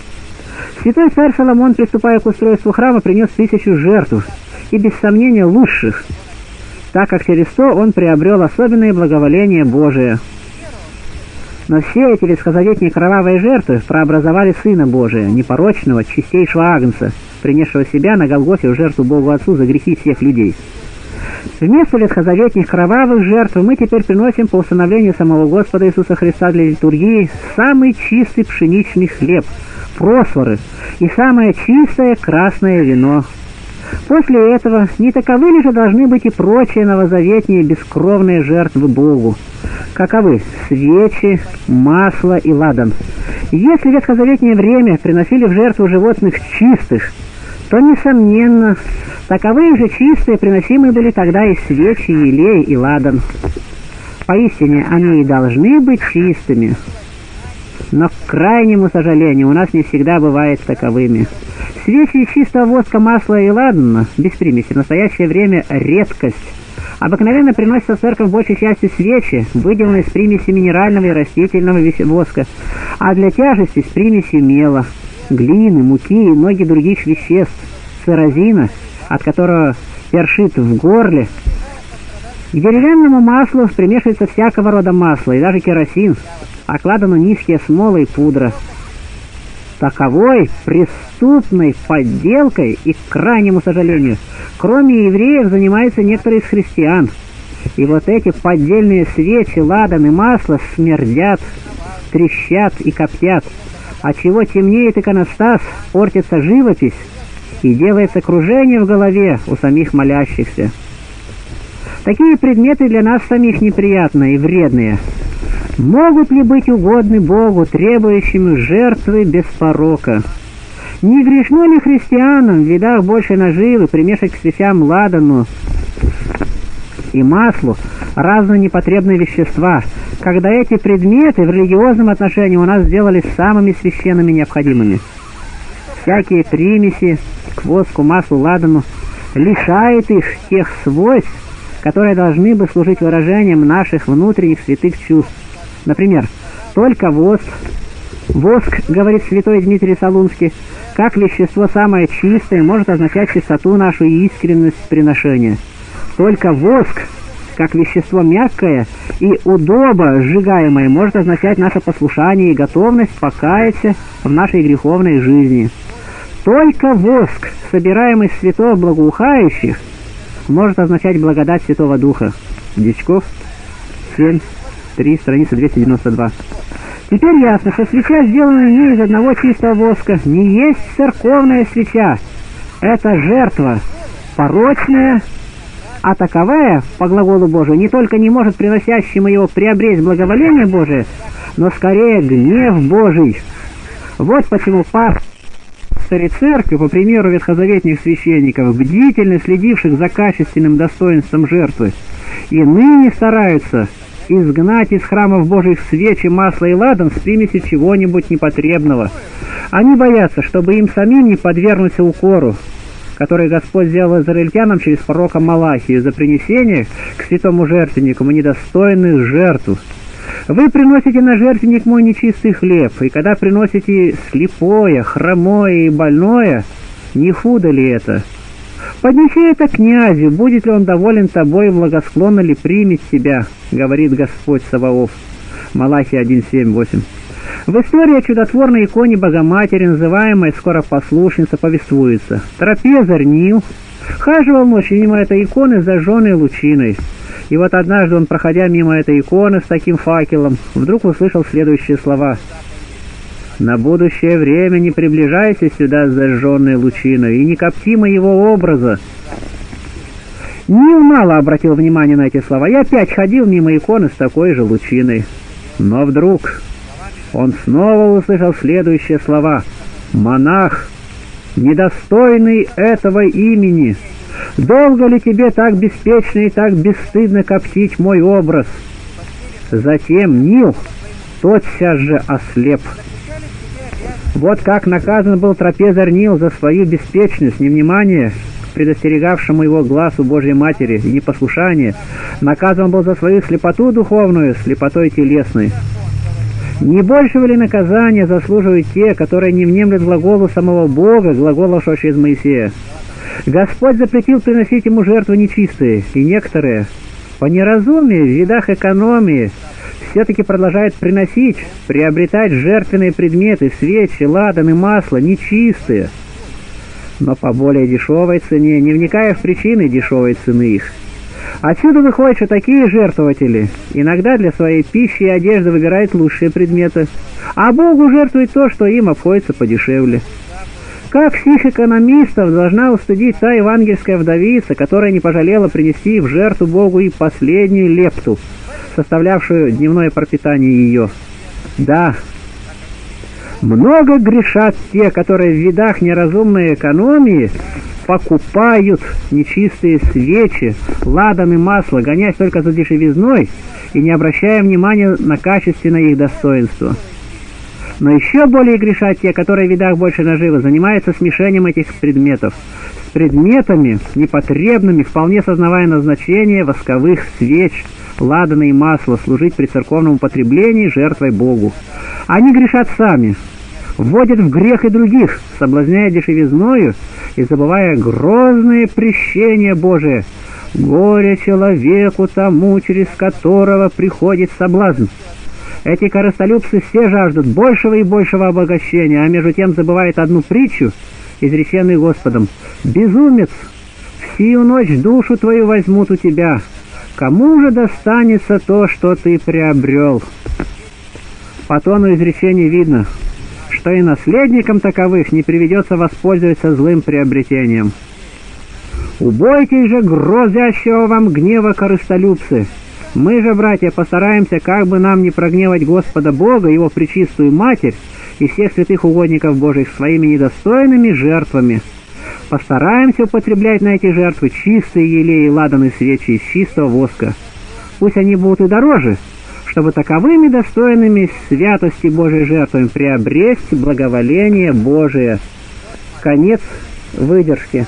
Святой царь Соломон, приступая к устройству храма, принес тысячу жертв, и без сомнения лучших, так как через то он приобрел особенное благоволение Божие. Но все эти ветхозаветные кровавые жертвы прообразовали Сына Божия, непорочного, чистейшего Агнца, принесшего себя на Голгофе в жертву Богу Отцу за грехи всех людей. Вместо ветхозаветных кровавых жертв мы теперь приносим по установлению самого Господа Иисуса Христа для литургии самый чистый пшеничный хлеб, просфоры, и самое чистое красное вино. После этого не таковы ли же должны быть и прочие новозаветные бескровные жертвы Богу? Каковы свечи, масло и ладан. Если в ветхозаветнее время приносили в жертву животных чистых, то, несомненно, таковые же чистые приносимые были тогда и свечи, и елей, и ладан. Поистине, они и должны быть чистыми, но, к крайнему сожалению, у нас не всегда бывает таковыми. Свечи чистого воска, масла и ладана, без примеси, в настоящее время редкость. Обыкновенно приносятся в церковь большей части свечи, выделанные с примесью минерального и растительного воска, а для тяжести с примесью мела, глины, муки и многих других веществ, сырозина, от которого першит в горле. К деревянному маслу примешивается всякого рода масло и даже керосин, окладано низкие смолы и пудра таковой преступной подделкой и, к крайнему сожалению, кроме евреев занимаются некоторые из христиан. И вот эти поддельные свечи, ладан и масло смердят, трещат и коптят. А чего темнеет иконостас, портится живопись и делается кружение в голове у самих молящихся. Такие предметы для нас самих неприятные и вредные – могут ли быть угодны Богу, требующим жертвы без порока? Не грешно ли христианам в видах большей наживы примешать к свечам ладану и маслу разные непотребные вещества, когда эти предметы в религиозном отношении у нас сделались самыми священными необходимыми? Всякие примеси к воску, маслу, ладану лишает их тех свойств, которые должны бы служить выражением наших внутренних святых чувств. Например, только воск, воск, говорит святой Дмитрий Солунский, как вещество самое чистое, может означать чистоту нашу и искренность приношения. Только воск, как вещество мягкое и удобо сжигаемое, может означать наше послушание и готовность покаяться в нашей греховной жизни. Только воск, собираемый из святого благоухающих, может означать благодать Святого Духа. Дичков 7. 3, страница 292. Теперь ясно, что свеча, сделанная не из одного чистого воска, не есть церковная свеча. Это жертва порочная, а таковая, по глаголу Божию, не только не может приносящему его приобресть благоволение Божие, но скорее гнев Божий. Вот почему пастыри церкви, по примеру ветхозаветных священников, бдительно следивших за качественным достоинством жертвы, и ныне стараются изгнать из храмов Божьих свечи, масло и ладан с примесью чего-нибудь непотребного. Они боятся, чтобы им самим не подвергнуться укору, который Господь сделал израильтянам через пророка Малахию за принесение к святому жертвеннику недостойных жертв. Вы приносите на жертвенник мой нечистый хлеб, и когда приносите слепое, хромое и больное, не худо ли это?» Поднеси это князю, будет ли он доволен тобой благосклонно ли примет тебя, говорит Господь Саваоф. Малахия 1.7.8. В истории о чудотворной иконе Богоматери, называемой скоро послушница, повествуется. Трапезарь Нил хаживал ночью мимо этой иконы, зажженной лучиной. И вот однажды он, проходя мимо этой иконы с таким факелом, вдруг услышал следующие слова – на будущее время не приближайся сюда с зажженной лучиной и не копти моего образа. Нил мало обратил внимания на эти слова. Я опять ходил мимо иконы с такой же лучиной. Но вдруг он снова услышал следующие слова. «Монах, недостойный этого имени, долго ли тебе так беспечно и так бесстыдно коптить мой образ?» Затем Нил тотчас же ослеп. Вот как наказан был трапезарь Нил за свою беспечность, невнимание предостерегавшему его глазу Божьей Матери и непослушание, наказан был за свою слепоту духовную, слепотой телесной. Не большего ли наказания заслуживают те, которые не внемлят глаголу самого Бога, глаголавшего через Моисея? Господь запретил приносить ему жертвы нечистые, и некоторые, по неразумию в видах экономии, все-таки продолжают приносить, приобретать жертвенные предметы, свечи, ладаны, масло, нечистые, но по более дешевой цене, не вникая в причины дешевой цены их. Отсюда выходит, что такие жертвователи иногда для своей пищи и одежды выбирают лучшие предметы, а Богу жертвует то, что им обходится подешевле. Как всех экономистов должна устыдить та евангельская вдовица, которая не пожалела принести в жертву Богу и последнюю лепту, составлявшую дневное пропитание ее. Да, много грешат те, которые в видах неразумной экономии покупают нечистые свечи, ладан и масло, гонясь только за дешевизной и не обращая внимания на качественное их достоинство. Но еще более грешат те, которые в видах больше наживы занимаются смешением этих предметов с предметами непотребными, вполне сознавая назначение восковых свеч, ладана и масла, служить при церковном употреблении жертвой Богу. Они грешат сами, вводят в грех и других, соблазняя дешевизною и забывая грозные прещения Божие. Горе человеку тому, через которого приходит соблазн. Эти корыстолюбцы все жаждут большего и большего обогащения, а между тем забывают одну притчу, изреченную Господом. «Безумец, в сию ночь душу твою возьмут у тебя. Кому же достанется то, что ты приобрел?» По тону изречения видно, что и наследникам таковых не приведется воспользоваться злым приобретением. «Убойтесь же грозящего вам гнева корыстолюбцы!» Мы же, братья, постараемся, как бы нам не прогневать Господа Бога, Его Пречистую Матерь и всех святых угодников Божьих своими недостойными жертвами. Постараемся употреблять на эти жертвы чистые елеи и ладаны свечи из чистого воска. Пусть они будут и дороже, чтобы таковыми достойными святости Божьей жертвами приобрести благоволение Божие. Конец выдержки.